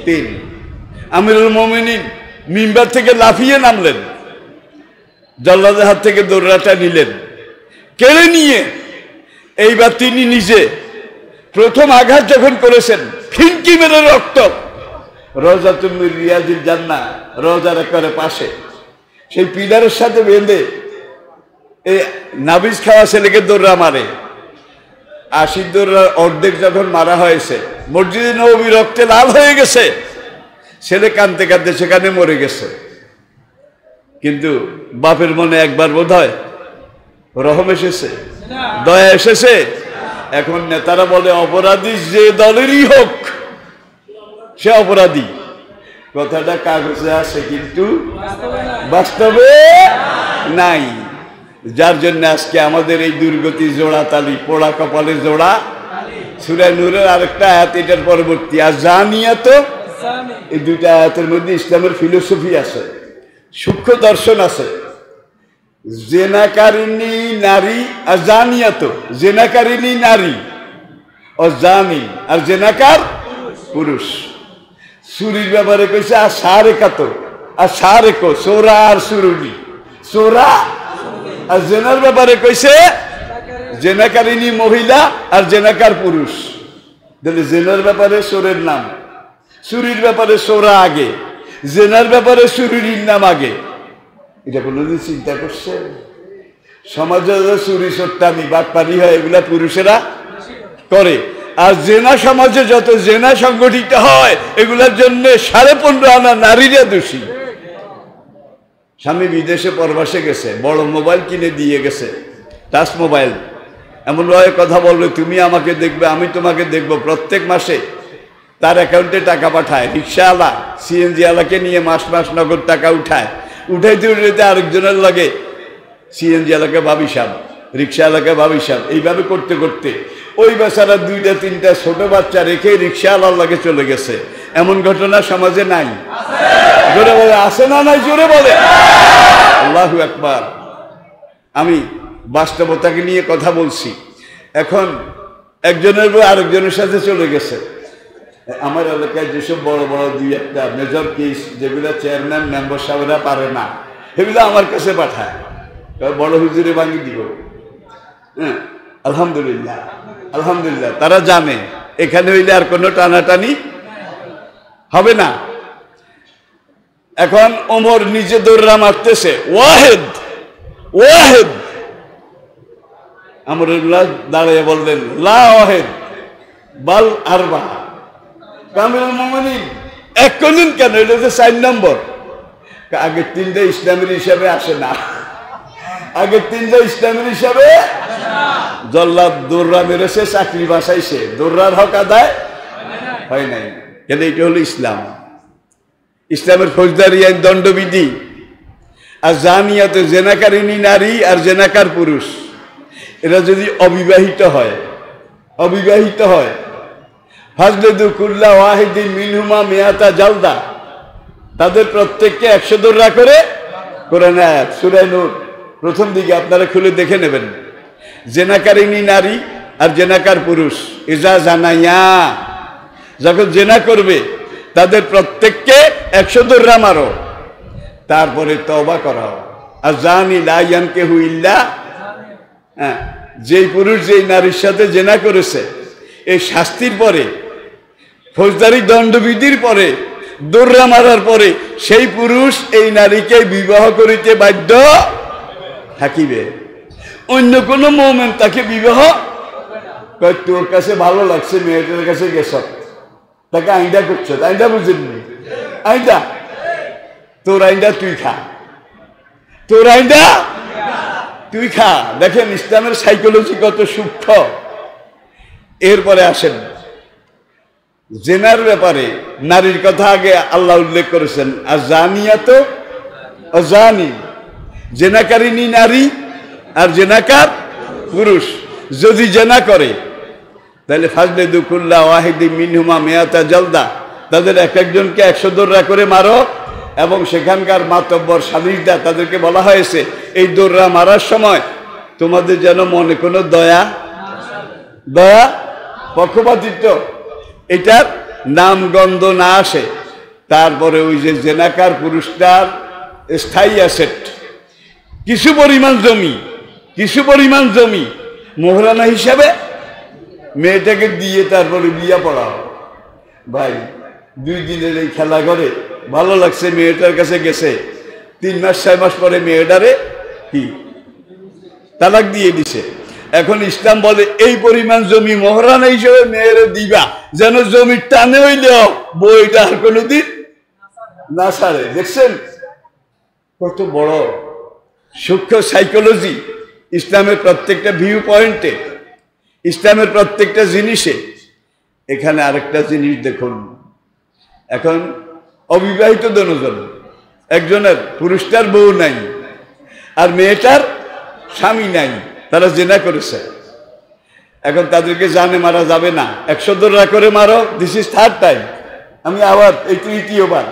তিন। আমিরুল মোমিনিন মিম্বার থেকে লাফিয়ে নামলেন। জল্লাদের হাত থেকে দৌড়াটা নিলেন। কেড়ে নিয়ে এইবার তিনি নিজে প্রথম আঘাত যখন করেছেন, ফিনকি মেরে রক্ত। রোজা তুমি রিয়াজিল জান্না রোজার একেবারে পাশে। সেই পিলারের সাথে বেঁধে এই নাবিজ খাওয়া ছেলেকে দৌড়া মারে। আশির দৌড়ার অর্ধেক যখন মারা হয়েছে, মসজিদে নবী রক্তে লাল হয়ে গেছে। ছেলে কানতে কানতে সেখানে মরে গেছে। কিন্তু বাপের মনে একবার বোধ হয় রহম এসেছে, দয়া এসেছে। এখন নেতারা বলে, অপরাধী যে দলেরই হোক, সে অপরাধী। কথাটা কাগজে আছে কিন্তু বাস্তবে নাই। যার জন্য আজকে আমাদের এই দুর্গতি জোড়া তালি, পোড়া কপালের জোড়া। সুরায় নূরের আরেকটা আয়াত, এটার পরবর্তী। আর জানিয়া তো এই দুইটা আয়াতের মধ্যে ইসলামের ফিলোসফি আছে, সূক্ষ্ম দর্শন আছে। জেনাকারিনী নারী আর জানিয়াত জেনাকারিনী নারী ও জানি। আর জেনাকার পুরুষ। সুরির ব্যাপারে কইছে, আর সারে কাত আর সারে কো সোরা আর সুরুনি। সোরা? আর জেনার ব্যাপারে কইছে জেনাকারিনী মহিলা আর জেনাকার পুরুষ। তাহলে জেনার ব্যাপারে সোরের নাম, সুরির ব্যাপারে সোরা আগে, জেনার ব্যাপারে সুরির নাম আগে। এটা কোনোদিন চিন্তা করছে সমাজে চুরি, সত্যামি বাটপানি হয়, এগুলা পুরুষেরা করে। আর জেনা সমাজে যত জেনা সংগঠিত হয়, এগুলার জন্য সাড়ে পনেরো আনা নারীরা দোষী। স্বামী বিদেশে পরবাসে গেছে, বড় মোবাইল কিনে দিয়ে গেছে, টাচ মোবাইল। এমন ভাবে কথা বলল, তুমি আমাকে দেখবে, আমি তোমাকে দেখব। প্রত্যেক মাসে তার অ্যাকাউন্টে টাকা পাঠায়, রিক্সাওয়ালা সিএনজি ওয়ালাকে নিয়ে মাস মাস নগদ টাকা উঠায়। উঠাইতে উঠাইতে আরেকজনের লাগে। সিএনজি এলাকা ভাবি সাহ রিক্সা এলাকা ভাবি সাহ এইভাবে করতে করতে। ওই বেচারা দুইটা, তিনটা ছোট বাচ্চা রেখে রিক্সাওয়ালার লাগে চলে গেছে। এমন ঘটনা সমাজে নাই। জোরে বলে আসে না নাই জোরে বলে? আল্লাহ একবার আমি বাস্তবতাকে নিয়ে কথা বলছি। এখন একজনের আরেকজনের সাথে চলে গেছে। আমার এলাকায় যেসব বড় বড় দুই একটা মেজর কেস, যেগুলো চেয়ারম্যান মেম্বার সাহেবরা পারে না, সেগুলো আমার কাছে পাঠায়। বড় হুজুরে ভাঙি দিব। হ্যাঁ আলহামদুলিল্লাহ আলহামদুলিল্লাহ, তারা জানে, এখানে হইলে আর কোনো টানাটানি হবে না। এখন ওমর নিজে দৌড়া মারতেছে, ওয়াহেদ ওয়াহেদ। আমরুল্লাহ দাঁড়িয়ে বললেন, লা ওয়াহেদ, বাল আরবা। কামিলুল মোমিনিন এক কেন? এটা চার নম্বর। আগের তিনটা ইসলামের হিসাবে আসে না। আগের তিনটা ইসলামের হিসাবে জল্লাদ দৌড়া মেরেছে, চাকরি বাসাইছে দৌড়ার হক আদায় হয় নাই। কেন? এটা হলো ইসলাম। ইসলামের ফৌজদারি আইন দণ্ডবিধি। আর জানিয়াতে জেনাকারিনী নারী আর জেনাকার পুরুষ। এরা যদি অবিবাহিত হয় অবিবাহিত হয় ফাজলেদু কুল্লা ওয়াহিদিন মিনহুমা মেয়াতা জালদা। তাদের প্রত্যেককে একশো দোররা করে কোরআন আয়াত সুরায় প্রথম দিকে আপনারা খুলে দেখে নেবেন। জেনাকারিনী নারী আর জেনাকার পুরুষ। এজা জানাইয়া। যখন জেনা করবে, তাদের প্রত্যেককে একশো দোররা মারো। তারপরে তবা করাও। আর জানি লাইয়ান কেহু ইল্লা। হ্যাঁ যেই পুরুষ, যেই নারীর সাথে জেনা করেছে, এই শাস্তির পরে ফৌজদারি দণ্ডবিধির পরে দৌড়া মারার পরে সেই পুরুষ এই নারীকে বিবাহ করিতে বাধ্য থাকিবে। অন্য কোনো মোমেন্ট তাকে বিবাহ তোর কাছে ভালো লাগছে, মেয়েটার কাছে গেছ। তাকে আইনটা করছ, আইনটা বুঝেননি আইনটা? তোর আইনটা তুই খা। তোর আইনটা তুই খা। দেখেন ইসলামের সাইকোলজি কত সূক্ষ্ম। এরপরে আসেন। জেনার ব্যাপারে নারীর কথা আগে আল্লাহ উল্লেখ করেছেন আর জানিয়া তো জানি জেনাকারিনী নারী আর জেনাকার পুরুষ। যদি জেনা করে, তাহলে ফাজলে দুকুল্লা ওয়াহিদি মিনহুমা মেয়াতা জলদা। তাদের এক একজনকে একশো দৌড়া করে মারো এবং সেখানকার মাতব্বর সালিশদা তাদেরকে বলা হয়েছে, এই দৌড়া মারার সময় তোমাদের যেন মনে কোনো দয়া দয়া পক্ষপাতিত্ব এটার নাম গন্ধ না আসে। তারপরে ওই যে জেনাকার পুরুষটার স্থায়ী অ্যাসেট কিছু পরিমাণ জমি, কিছু পরিমাণ জমি মোহরানা হিসাবে মেয়েটাকে দিয়ে তারপরে বিয়া পড়াও ভাই, দুই দিনের এই খেলা করে ভালো লাগছে, মেয়েটার কাছে গেছে। তিন মাস, ছয় মাস পরে মেয়েটারে কি? তালাক দিয়ে দিছে। এখন ইসলাম বলে, এই পরিমাণ জমি মহারানা হিসেবে মেয়েরে দিবা, যেন জমির টানে হইলেও বইটা আর কোনোদিন না ছাড়ে দেখছেন? কত বড় সূক্ষ্ম সাইকোলজি ইসলামের প্রত্যেকটা ভিউ পয়েন্টে ইসলামের প্রত্যেকটা জিনিসে। এখানে আরেকটা জিনিস দেখুন। এখন অবিবাহিত দনজন একজনের পুরুষটার বউ নাই, আর মেয়েটার স্বামী নাই। তারা জেনা করেছে। এখন তাদেরকে জানে মারা যাবে না। একশো দোররা করে মারো দিস ইজ থার্ড টাইম আমি আবার এই তৃতীয়বার।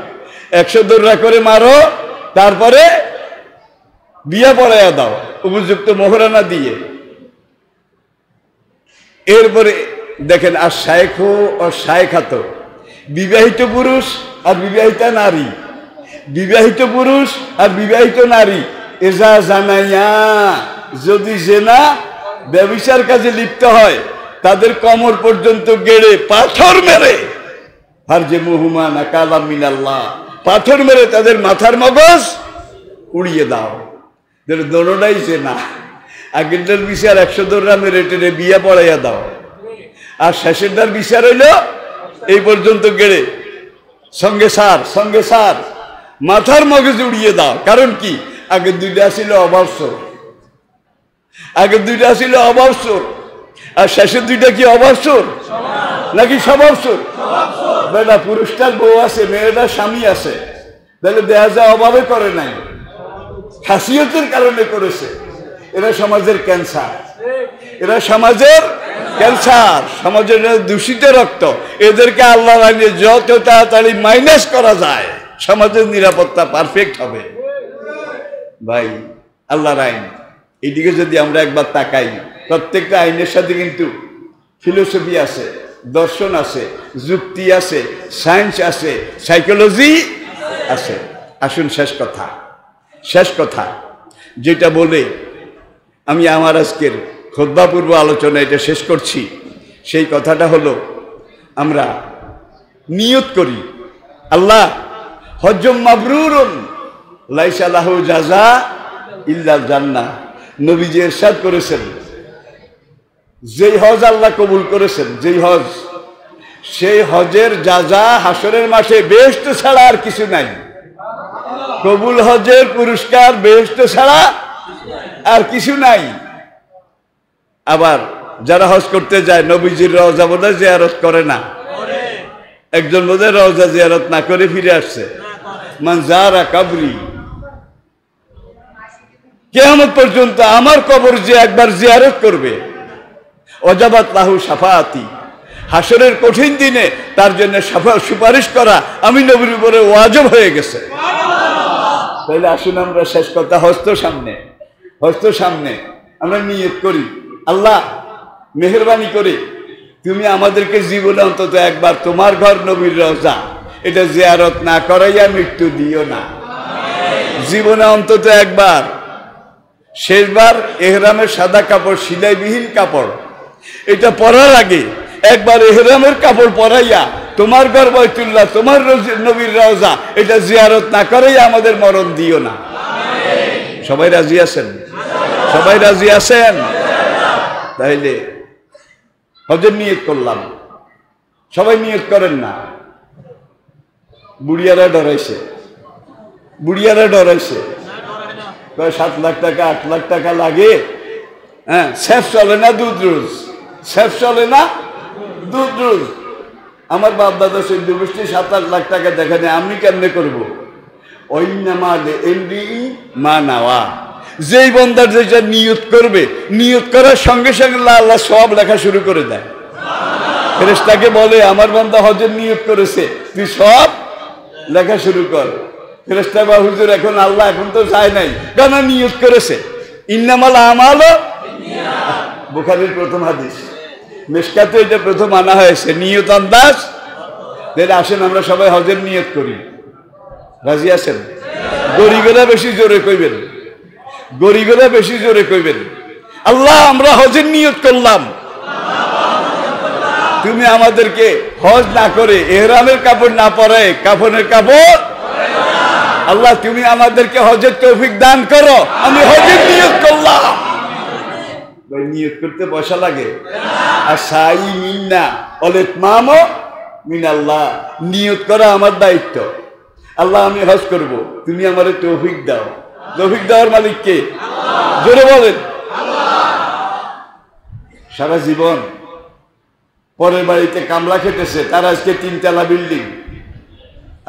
একশো দোররা করে মারো, তারপরে বিয়া পড়াইয়া দাও, উপযুক্ত মোহরানা দিয়ে। এরপরে দেখেন, আর শায়েখ ও শায়েখাত বিবাহিত পুরুষ আর বিবাহিতা নারী। বিবাহিত পুরুষ আর বিবাহিত নারী। এজা জানাইয়া যদি জেনা ব্যবসার কাজে লিপ্ত হয়, তাদের কমর পর্যন্ত গেড়ে পাথর মেরে। আর যে মুহুমান কালাম মিনাল্লাহ। পাথর মেরে তাদের মাথার মগজ উড়িয়ে দাও। দোনোটাই জেনা। আগেরটার বিচার একশো দোররা মেরে টেনে বিয়ে পড়াইয়া দাও। আর শেষেরটার বিচার হইল এই পর্যন্ত গেড়ে। সঙ্গে সার সঙ্গে সার। মাথার মগজ উড়িয়ে দাও। কারণ কি? আগে দুইটা ছিল অবসর আগে দুইটা ছিল অবসর আর শেষের দুইটা কি অবসর নাকি সবসর বেটা, পুরুষটার বউ আছে, মেয়েটার স্বামী আছে, তাহলে দেয়া যায় অভাবে করে নাই, খাসিয়তের কারণে করেছে। এরা সমাজের ক্যান্সার। এরা সমাজের ক্যান্সার। সমাজের দূষিত রক্ত। এদেরকে আল্লাহ আইনে যত তাড়াতাড়ি মাইনাস করা যায়, সমাজের নিরাপত্তা পারফেক্ট হবে। ভাই, আল্লাহর আইন। এইদিকে যদি আমরা একবার তাকাই, প্রত্যেকটা আইনের সাথে কিন্তু ফিলোসফি আছে, দর্শন আছে, যুক্তি আছে সায়েন্স আছে সাইকোলজি আছে। আসুন শেষ কথা শেষ কথা, যেটা বলে আমি আমার আজকের খোদ্বাপূর্ব আলোচনা এটা শেষ করছি। সেই কথাটা হলো, আমরা নিয়ত করি, আল্লাহ হজম মাবরুরুন লাইসালাহ জাজা ইল্লা জান্না নবীজি এরশাদ করেছেন। যেই হজ আল্লাহ কবুল করেছেন, যেই হজ। সেই হজের যা যা হাসরের মাসে বেহেস্ত ছাড়া আর কিছু নাই। কবুল হজের পুরস্কার বেহেস্ত ছাড়া আর কিছু নাই। আবার যারা হজ করতে যায়, নবীজির রজাবদা জিয়ারত করে না। একজন বোধহয় রওজা জিয়ারত না করে ফিরে আসছে। মান যারা কাবরি। কেয়ামত পর্যন্ত আমার কবর যে একবার জিয়ারত করবে। অজাবাত লাহু সাফাতি হাসরের কঠিন দিনে তার জন্য সুপারিশ করা আমি নবীর উপরে ওয়াজব হয়ে গেছে। তাহলে আসুন আমরা শেষ কথা হস্ত সামনে। হস্ত সামনে আমরা নিয়ত করি, আল্লাহ মেহরবানি করে, তুমি আমাদেরকে জীবনে অন্তত একবার তোমার ঘর নবীর রজা এটা জিয়ারত না করাইয়া মৃত্যু দিও না। জীবনে অন্তত একবার শেষবার এহরামের সাদা কাপড়, সিলাইবিহীন কাপড়। এটা পরার আগে একবার এহরামের কাপড় পরাইয়া, তোমার ঘর বৈতুল্লাহ তোমার নবীর রওজা, এটা জিয়ারত না করাইয়া আমাদের মরণ দিও না। সবাই রাজি আছেন? সবাই রাজি আছেন? তাইলে হজের নিয়ত করলাম। সবাই নিয়ত করেন না। বুড়িয়ারা ডরাইছে। বুড়িয়ারা ডরাইছে। সাত লাখ টাকা, আট লাখ টাকা লাগে? হ্যাঁ সেফ চলে না দুধ রোজ? সেফ চলে না দুধ রোজ? আমার বাপ দাদা চোদ্দ গোষ্ঠী সাত আট লাখ টাকা দেখা নেই আমি কেমনে করব? মা নাওয়া। যেই বন্দার যেটা নিয়ত করবে, নিয়ত করার সঙ্গে সঙ্গে আল্লাহ সব লেখা শুরু করে দেয়। ফেরেশতাকে বলে, আমার বান্দা হজের নিয়ত করেছে, তুই সব লেখা শুরু কর। ফেরেশতা বা হুজুর, এখন আল্লাহ এখন তো চায় নাই। নিয়ত করেছে। ইন্নামাল বুখারির প্রথম হাদিস। মেশকাতে এটা প্রথম আনা হয়েছে। নিয়ত আন্দাজ? তাহলে আসেন, আমরা সবাই হজের নিয়ত করি। রাজি আছেন? গরিবেরা বেশি জোরে কইবেন। গরিবেরা বেশি জোরে কইবেন। আল্লাহ, আমরা হজের নিয়ত করলাম। তুমি আমাদেরকে হজ না করে এহরামের কাপড় না পরে কাফনের কাপড় আল্লাহ তুমি আমাদেরকে হজের তৌফিক দান করো। আমি হজের নিয়ত করলাম। ভাই নিয়ত করতে বসা লাগে? আর সাই মিন্না। অলেত মামো মিন আল্লাহ নিয়ত করা আমার দায়িত্ব। আল্লাহ আমি হজ করব। তুমি আমার তৌফিক দাও। তৌফিক দেওয়ার মালিক কে? জোরে বলেন। সারা জীবন পরের বাড়িতে কামলা খেতেছে তার আজকে তিনতলা বিল্ডিং।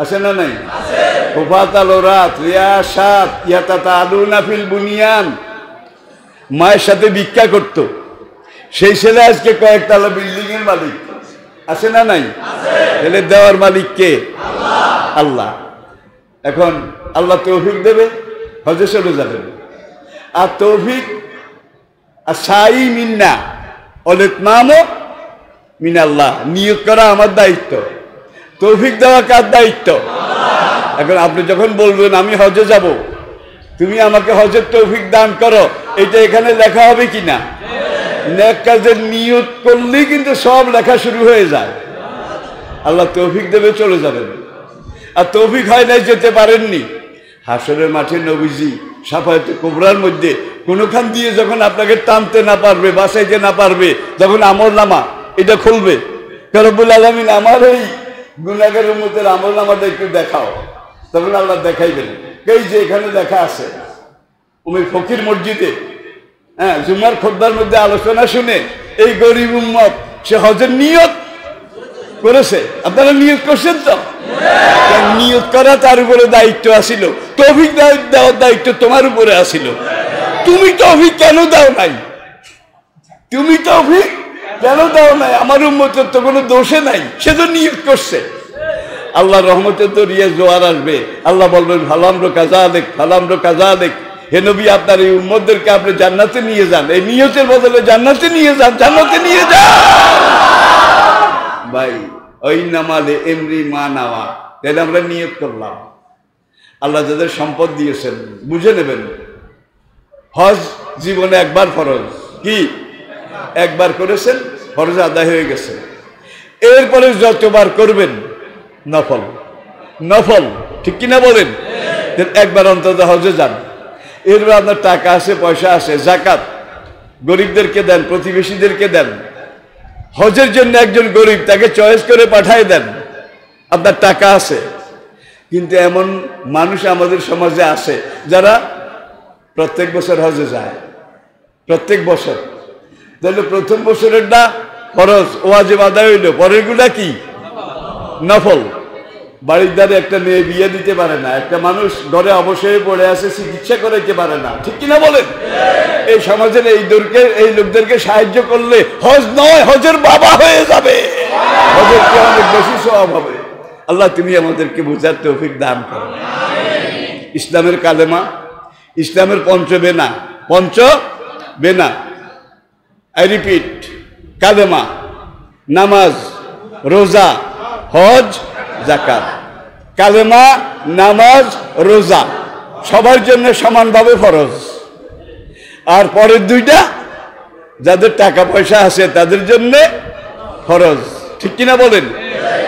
আছে না নাই? বুনিয়ান। মায়ের সাথে ভিক্ষা করত। সেই ছেলে আজকে কয়েকতলা বিল্ডিং এর মালিক। আছে না নাই? ছেলে দেওয়ার মালিক কে? আল্লাহ। এখন আল্লাহ তৌফিক দেবে হজে চলে যাবেন আর তৌফিক, আর সাই মিন্না, অলেত নামও মিনাল্লাহ, নিয়োগ করা আমার দায়িত্ব। তৌফিক দেওয়া কার দায়িত্ব? এখন আপনি যখন বলবেন, আমি হজে যাব। তুমি আমাকে হজের তৌফিক দান করো। এটা এখানে লেখা হবে কি না? কাজের নিয়ত করলেই কিন্তু সব লেখা শুরু হয়ে যায়। আল্লাহ তৌফিক দেবে, চলে যাবেন। আর তৌফিক হয় নাই, যেতে পারেননি। হাসরের মাঠে নবীজি সাফায়ত কোবরার মধ্যে কোনোখান দিয়ে যখন আপনাকে টানতে না পারবে বাসাইতে না পারবে, যখন আমল নামা, এটা খুলবে করবুল আলমিন, আমার এই গুনাগারের মধ্যে আমল নামাটা একটু দেখাও। তখন আল্লাহ দেখাইবেন। এই যে এখানে দেখা আছে উমি ফকির মসজিদে হ্যাঁ জুমার খোদ্দার মধ্যে আলোচনা শুনে এই গরিব উম্মত, সে হজের নিয়ত করেছে। আপনারা নিয়োগ করছেন তো? নিয়োগ করা তার উপরে দায়িত্ব আসিল। দাও- দেওয়ার দায়িত্ব তোমার উপরে আসিল। তুমি তৌফিক কেন দাও নাই? তুমি তৌফিক কেন দাও নাই? আমার উম্মতের তো কোনো দোষে নাই সে তো নিয়োগ করছে। আল্লাহ রহমতে তো রিয়া জোয়ার আসবে। আল্লাহ বলবেন ফালামরো কাজা দেখ ফালামরো কাজা দেখ। হে নবী, আপনার এই উম্মতদেরকে আপনি জান্নাতে নিয়ে যান। এই নিয়তের বদলে জান্নাতে নিয়ে যান, জান্নাতে নিয়ে যান। ভাই, ওই নামালে এমরি মা নাওয়া তাহলে আমরা নিয়োগ করলাম। আল্লাহ যাদের সম্পদ দিয়েছেন, বুঝে নেবেন। হজ জীবনে একবার ফরজ। কি? একবার করেছেন, ফরজ আদায় হয়ে গেছে। এরপরে যতবার করবেন, নফল। নফল, ঠিক কিনা বলেন? একবার অন্তত হজে যান। এরপর আপনার টাকা আছে, পয়সা আছে জাকাত গরিবদেরকে দেন, প্রতিবেশীদেরকে দেন। হজের জন্য একজন গরিব তাকে চয়েস করে পাঠায় দেন। আপনার টাকা আছে। কিন্তু এমন মানুষ আমাদের সমাজে আছে যারা প্রত্যেক বছর হজে যায়। প্রত্যেক বছর। তাহলে প্রথম বছরেরটা খরচ ওয়াজে বাধা হইল। পরেরগুলা কি? নফল। বাড়ির দ্বারে একটা মেয়ে বিয়ে দিতে পারে না, একটা মানুষ ঘরে অবশ্যই পড়ে আছে, চিকিৎসা করাইতে পারে না। ঠিক কিনা বলেন? এই সমাজের এই দূরকে এই লোকদেরকে সাহায্য করলে হজ নয়, হজের বাবা হয়ে যাবে। হজের কি অনেক বেশি স্বভাব হবে? আল্লাহ, তুমি আমাদেরকে বুঝার তৌফিক দান করো। ইসলামের কালেমা, ইসলামের পঞ্চ বেনা পঞ্চ বেনা আই রিপিট কালেমা নামাজ, রোজা, হজ জাকাত কালেমা নামাজ, রোজা, সবার জন্য সমানভাবে ফরজ। আর পরের দুইটা, যাদের টাকা পয়সা আছে তাদের জন্য ফরজ। ঠিক কিনা বলেন?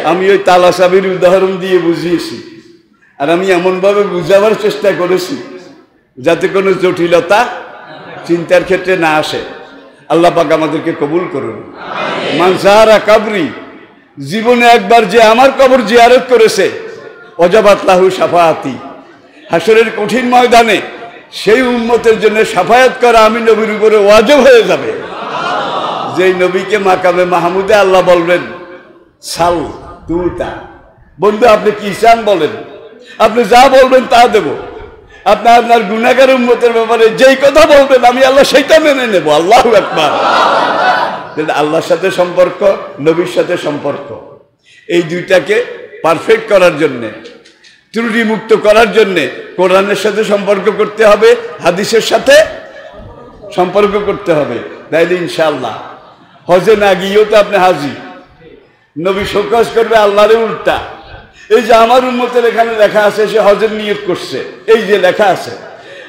আমি ওই তালাসাবির উদাহরণ দিয়ে বুঝিয়েছি। আর আমি এমনভাবে বুঝাবার চেষ্টা করেছি যাতে কোনো জটিলতা চিন্তার ক্ষেত্রে না আসে। আল্লাহ পাক আমাদেরকে কবুল করুন। মানসাহারা কাবরি, জীবনে একবার যে আমার কবর জিয়ারত করেছে, অজাবাত লাহু সাফায়াতি হাসরের কঠিন ময়দানে সেই উন্মতের জন্য সাফায়াত করা আমি নবীর উপরে ওয়াজব হয়ে যাবে। যেই নবীকে মাকামে মাহমুদে আল্লাহ বলবেন সাল তুতা। বন্ধু, আপনি কি চান বলেন? আপনি যা বলবেন তা দেব। আপনি আপনার গুণাগার উন্মতের ব্যাপারে যেই কথা বলবেন, আমি আল্লাহ সেইটা মেনে নেব। আল্লাহ একবার আল্লাহর সাথে সম্পর্ক, নবীর সাথে সম্পর্ক। এই দুইটাকে পারফেক্ট করার জন্যে ত্রুটি মুক্ত করার জন্যে কোরআনের সাথে সম্পর্ক করতে হবে, হাদিসের সাথে সম্পর্ক করতে হবে। তাইলে ইনশাল্লাহ হজে না গিয়েও তো আপনি হাজি নবী শোকজ করবে আল্লাহরে উল্টা। এই যে আমার উন্মতের এখানে লেখা আছে, সে হজের নিয়ত করছে। এই যে লেখা আছে।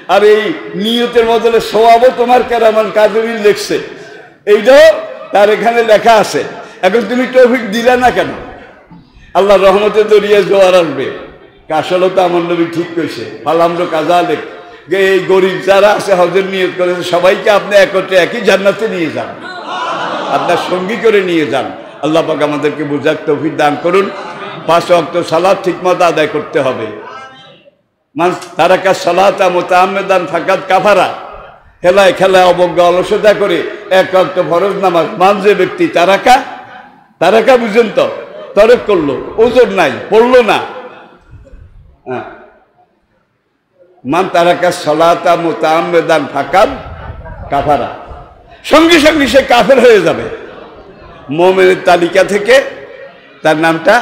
আর এই নিয়তের বদলে সোয়াবও তোমার কেরামান কাদুরি লিখছে। এইটাও তার এখানে লেখা আছে। এখন তুমি ট্রফিক দিলে না কেন? আল্লাহ রহমতে দরিয়া জোয়ার আসবে। আসলে তো আমার নবী ঠিক কইছে। ফালামরো কাজা লেখ। এই গরিব যারা আছে, হজের নিয়ত করেছে, সবাইকে আপনি একত্রে একই জান্নাতে নিয়ে যান। আপনার সঙ্গী করে নিয়ে যান। আল্লাহ পাক আমাদেরকে বুঝার তৌফিক দান করুন। পাঁচ অক্ট সালাদ ঠিকমতো আদায় করতে হবে। মানুষ তারাকা সালাতা মোতামেদান ফাকাত কাফারা। খেলায় খেলায় অবজ্ঞা অলসতা করে এক অক্ট ফরজ নামাজ মান যে ব্যক্তি তারাকা তারাকা বুঝেন তো, তরক করল ওজন নাই, পড়ল না। হ্যাঁ। মান তারাকা সলাতা মোতামেদান ফাকাত কাফারা। সঙ্গে সঙ্গে সে কাফের হয়ে যাবে। মোমেনের তালিকা থেকে তার নামটা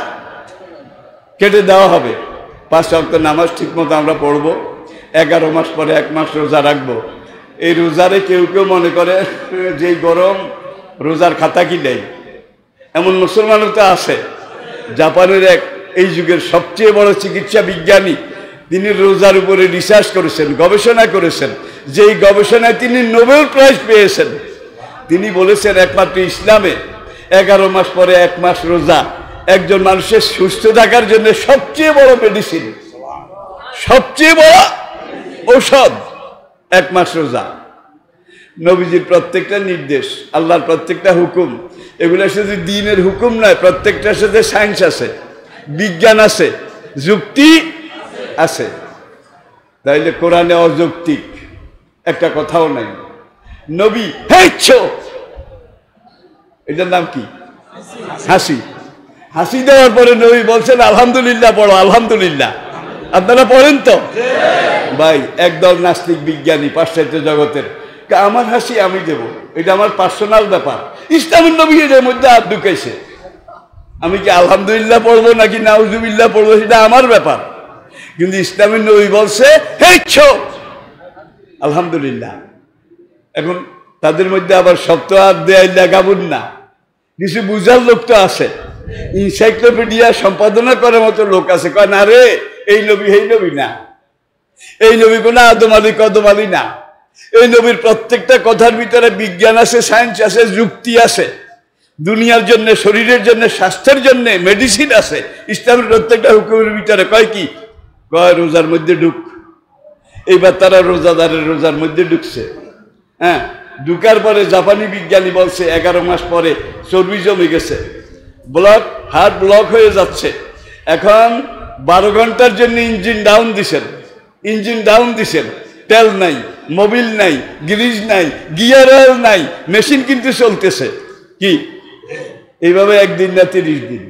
কেটে দেওয়া হবে। পাঁচ অক্ট নামাজ ঠিকমতো আমরা পড়ব। এগারো মাস পরে এক মাস রোজা রাখব। এই রোজারে কেউ কেউ মনে করে যে গরম, রোজার খাতা কি নেই? এমন মুসলমানও তো আছে। জাপানের এক, এই যুগের সবচেয়ে বড় চিকিৎসা বিজ্ঞানী, তিনি রোজার উপরে রিসার্চ করেছেন, গবেষণা করেছেন। যেই গবেষণায় তিনি নোবেল প্রাইজ পেয়েছেন। তিনি বলেছেন, একমাত্র ইসলামে এগারো মাস পরে এক মাস রোজা একজন মানুষের সুস্থ থাকার জন্য সবচেয়ে বড় মেডিসিন সবচেয়ে বড় ঔষধ এক মাস রোজা। নবীজির প্রত্যেকটা নির্দেশ, আল্লাহর প্রত্যেকটা হুকুম, এগুলোর সাথে দিনের হুকুম নয়, প্রত্যেকটার সাথে সায়েন্স আছে, বিজ্ঞান আছে, যুক্তি আছে। তাইলে কোরআনে অযৌক্তিক একটা কথাও নাই। নবী হেচ্ছ! এটার নাম কি? হাসি। হাসি দেওয়ার পরে নবী বলছেন, আলহামদুলিল্লাহ পড়ো, আলহামদুলিল্লাহ। আপনারা পড়েন তো? ভাই, একদল নাস্তিক বিজ্ঞানী, পাশ্চাত্য জগতের। আমার হাসি আমি দেব, এটা আমার পার্সোনাল ব্যাপার। ইসলামের নবী মধ্যে হাত ঢুকাইছে। আমি কি আলহামদুলিল্লাহ পড়ব নাকি নাউজুবিল্লাহ পড়ব, সেটা আমার ব্যাপার। কিন্তু ইসলামের নবী বলছে, হে আলহামদুলিল্লাহ। এখন তাদের মধ্যে আবার সপ্তাহ দেয় লাগাবুন না। কিছু বুঝার লোক তো আছে। ইনসাইক্লোপিডিয়া সম্পাদনা করার মতো লোক আছে। কয়, না রে, এই নবী এই নবী না। এই নবী কোনো আদম আলী, কদম আলী না। এই নবীর প্রত্যেকটা কথার ভিতরে বিজ্ঞান আছে সায়েন্স আছে, যুক্তি আছে। দুনিয়ার জন্য, শরীরের জন্য, স্বাস্থ্যের জন্য মেডিসিন আছে। ইসলামের প্রত্যেকটা হুকুমের ভিতরে কয় কি? কয়, রোজার মধ্যে ঢুক। এইবার তারা রোজাদারের রোজার মধ্যে ঢুকছে। হ্যাঁ ঢুকার পরে জাপানি বিজ্ঞানী বলছে, এগারো মাস পরে চর্বি জমে গেছে। ব্লক হার্ট ব্লক হয়ে যাচ্ছে। এখন বারো ঘণ্টার জন্য ইঞ্জিন ডাউন দিছেন। ইঞ্জিন ডাউন দিছেন। তেল নাই মোবিল নাই গ্রিজ নাই গিয়ার অয়েল নাই মেশিন কিন্তু চলতেছে। কি? এইভাবে একদিন না তিরিশ দিন।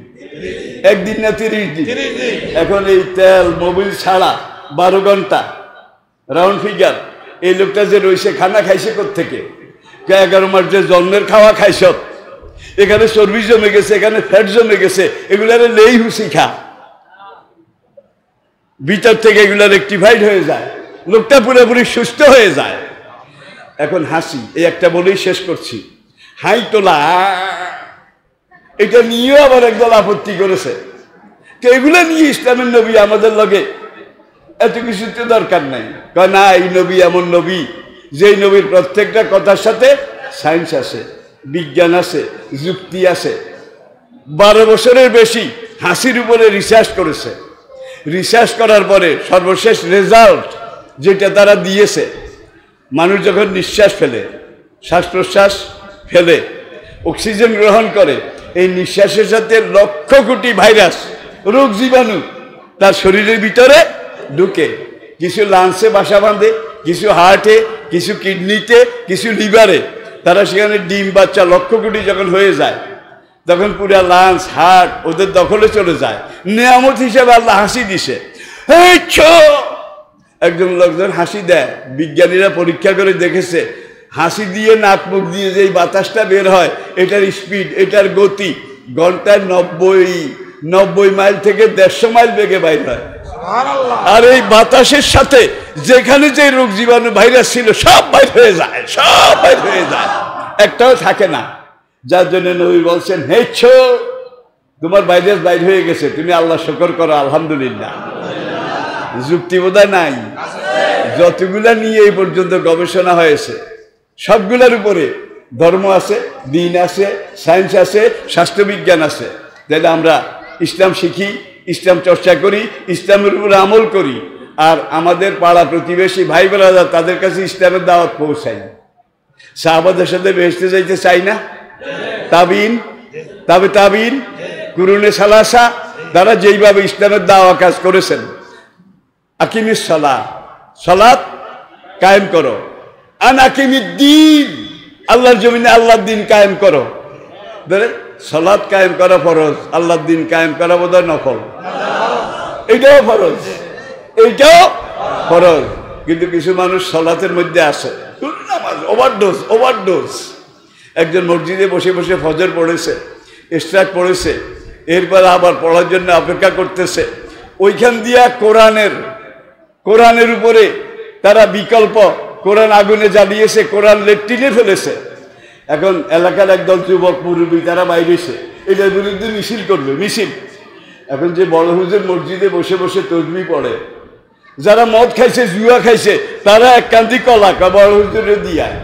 একদিন না তিরিশ দিন। এখন এই তেল মোবিল ছাড়া বারো ঘণ্টা। রাউন্ড ফিগার এই লোকটা যে রয়েছে খানা খাইছে থেকে এগারো মাস যে জন্মের খাওয়া খাইছ। এখানে চর্বি জমে গেছে, এখানে ফ্যাট জমে গেছে, এগুলারে লেই হুসি খা ভিতর থেকে এগুলো রেক্টিফাইড হয়ে যায়। লোকটা পুরোপুরি সুস্থ হয়ে যায়। এখন হাসি, এই একটা বলেই শেষ করছি। হাই তোলা, এটা নিয়েও আবার একদল আপত্তি করেছে। তো এগুলো নিয়ে ইসলামের নবী আমাদের লগে এত কিছুতে দরকার নাই। কয়, না, এই নবী এমন নবী, যেই নবীর প্রত্যেকটা কথার সাথে সায়েন্স আছে বিজ্ঞান আছে, যুক্তি আছে। বারো বছরের বেশি হাসির উপরে রিসার্চ করেছে। রিসার্চ করার পরে সর্বশেষ রেজাল্ট যেটা তারা দিয়েছে, মানুষ যখন নিঃশ্বাস ফেলে শ্বাস প্রশ্বাস ফেলে অক্সিজেন গ্রহণ করে, এই নিঃশ্বাসের সাথে লক্ষ কোটি ভাইরাস রোগ জীবাণু তার শরীরের ভিতরে ঢুকে। কিছু লাংসে বাসা বাঁধে, কিছু হার্টে কিছু কিডনিতে কিছু লিভারে তারা সেখানে ডিম বাচ্চা লক্ষ কোটি যখন হয়ে যায়, তখন পুরা লাঞ্চ হার্ট ওদের দখলে চলে যায়। নিয়ামত হিসেবে আল্লাহ হাসি দিছে! একজন লোকজন হাসি দেয়। বিজ্ঞানীরা পরীক্ষা করে দেখেছে, হাসি দিয়ে নাক মুখ দিয়ে যে বাতাসটা বের হয়, এটার স্পিড এটার গতি ঘন্টায় নব্বই নব্বই মাইল থেকে দেড়শো মাইল বেগে বাইর হয়। আর এই বাতাসের সাথে যেখানে যে রোগ জীবাণু ভাইরাস ছিল, সব বাইর হয়ে যায়, সব বাইর হয়ে যায়। একটাও থাকে না। যার জন্য নবী বলছেন হেচ্ছ তোমার ভাইরাস বাইর হয়ে গেছে, তুমি আল্লাহ শকর করো, আলহামদুলিল্লাহ। যুক্তি বোধহয় নাই। যতগুলা নিয়ে এই পর্যন্ত গবেষণা হয়েছে, সবগুলোর উপরে ধর্ম আছে, দিন আছে, সায়েন্স আছে, স্বাস্থ্যবিজ্ঞান আছে। তাহলে আমরা ইসলাম শিখি ইসলাম চর্চা করি, ইসলামের উপরে আমল করি, আর আমাদের পাড়া প্রতিবেশী ভাই বোনেরা তাদের কাছে ইসলামের দাওয়াত পৌঁছাই সাহাবাদের সাথে বেসতে যাইতে চাই না? তাবিন? তবে তাবিন? কুরুনে সালাসা? তারা যেইভাবে ইসলামের দাওয়া কাজ করেছেন। আকিমিস সালা সলাৎ কায়েম করো। আন আকিমিদ্দিন। আল্লাহর জমিনে আল্লাহর দিন কায়েম করো। ধরে সলাৎ কায়েম করা ফরজ, আল্লাহর দিন কায়েম করা বোধ নফল। এইটাও ফরজ। এইটাও ফরজ। কিন্তু কিছু মানুষ সলাতের মধ্যে আসে ওভারডোজ ওভারডোজ। একজন মসজিদে বসে বসে ফজর পড়েছে ইস্ট্রাক পড়েছে, এরপর আবার পড়ার জন্য অপেক্ষা করতেছে। ওইখান দিয়া কোরআনের কোরআনের উপরে তারা বিকল্প, কোরআন আগুনে জ্বালিয়েছে, কোরআন লেট্রিনে ফেলেছে। এখন এলাকার একদল যুবক মুরব্বী, তারা বাইরেছে এটার বিরুদ্ধে মিছিল করবে মিছিল। এখন যে বড় হুজুর মসজিদে বসে বসে তসবি পড়ে, যারা মদ খাইছে, জুয়া খাইছে, তারা এক কান্দি কলা বড় হুজুরে দিয়ায়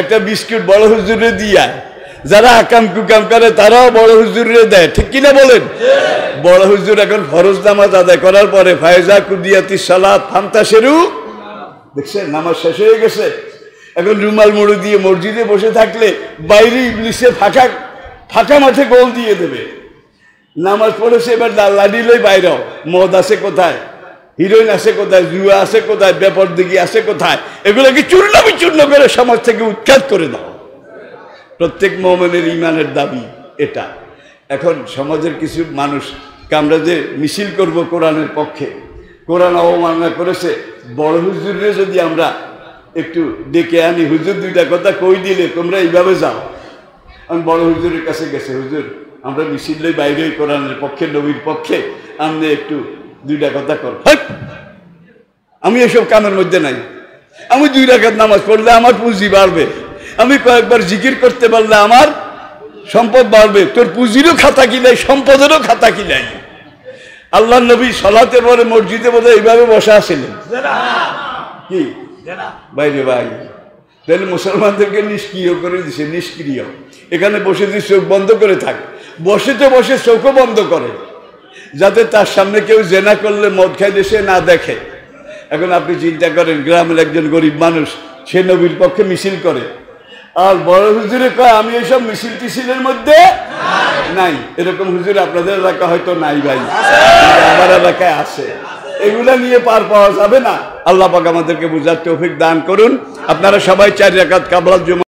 একটা বিস্কুট বড় হুজুরে দিয়ায় যারা আকাম কুকাম করে, তারাও বড় হুজুরে দেয়। ঠিক কিনা বলেন? বড় হুজুর এখন ফরজ নামাজ আদায় করার পরে ফায়জা কুদিয়াতি সালাত, ফান্তা শেরু দেখছেন? নামাজ শেষ হয়ে গেছে। এখন রুমাল মুড়ু দিয়ে মসজিদে বসে থাকলে বাইরে ইংলিশে ফাঁকা ফাঁকা মাঠে গোল দিয়ে দেবে। নামাজ পড়েছে এবার লাডি লই বাইরেও মদ আছে কোথায়? হিরোইন আছে কোথায়? জুয়া আছে কোথায়? ব্যাপার দিকে আছে কোথায়? এগুলোকে চূর্ণ বিচূর্ণ করে সমাজ থেকে উৎখাত করে দাও। প্রত্যেক মোমেনের ইমানের দাবি এটা। এখন সমাজের কিছু মানুষ, আমরা যে মিছিল করব কোরআনের পক্ষে, কোরআন অবমাননা করেছে, বড় হুজুরে যদি আমরা একটু ডেকে আনি। হুজুর দুইটা কথা কই দিলে? তোমরা এইভাবে যাও। আমি বড় হুজুরের কাছে গেছে। হুজুর আমরা মিছিল লই বাইরে কোরআনের পক্ষে নবীর পক্ষে। আপনি একটু দুইটা কথা কর। আমি এসব কামের মধ্যে নাই। আমি দুই রাখাত নামাজ পড়লে আমার পুঁজি বাড়বে। আমি কয়েকবার জিকির করতে পারলে আমার সম্পদ বাড়বে। তোর পুঁজিরও খাতা কিলাই সম্পদেরও খাতা কিলাই আল্লাহ নবী সলাতে পরে মসজিদে বোধহয় এইভাবে বসা আছিলেন। কি? বাইরে ভাই তাহলে মুসলমানদেরকে নিষ্ক্রিয় করে দিছে নিষ্ক্রিয়। এখানে বসে দিয়ে চোখ বন্ধ করে থাকে বসে তো বসে চোখও বন্ধ করে। যাতে তার সামনে কেউ জেনা করলে মদ খাই দেশে না দেখে। এখন আপনি চিন্তা করেন গ্রামের একজন গরিব মানুষ সে নবীর পক্ষে মিছিল করে। আর বড় হুজুরে কয় আমি এইসব মিছিল টিছিলের মধ্যে নাই। এরকম হুজুর আপনাদের এলাকা হয়তো নাই ভাই। আমার এলাকায় আছে। এগুলা নিয়ে পার পাওয়া যাবে না। আল্লাহ পাক আমাদেরকে বুঝার তৌফিক দান করুন। আপনারা সবাই চার রেখাত কাবলার জমা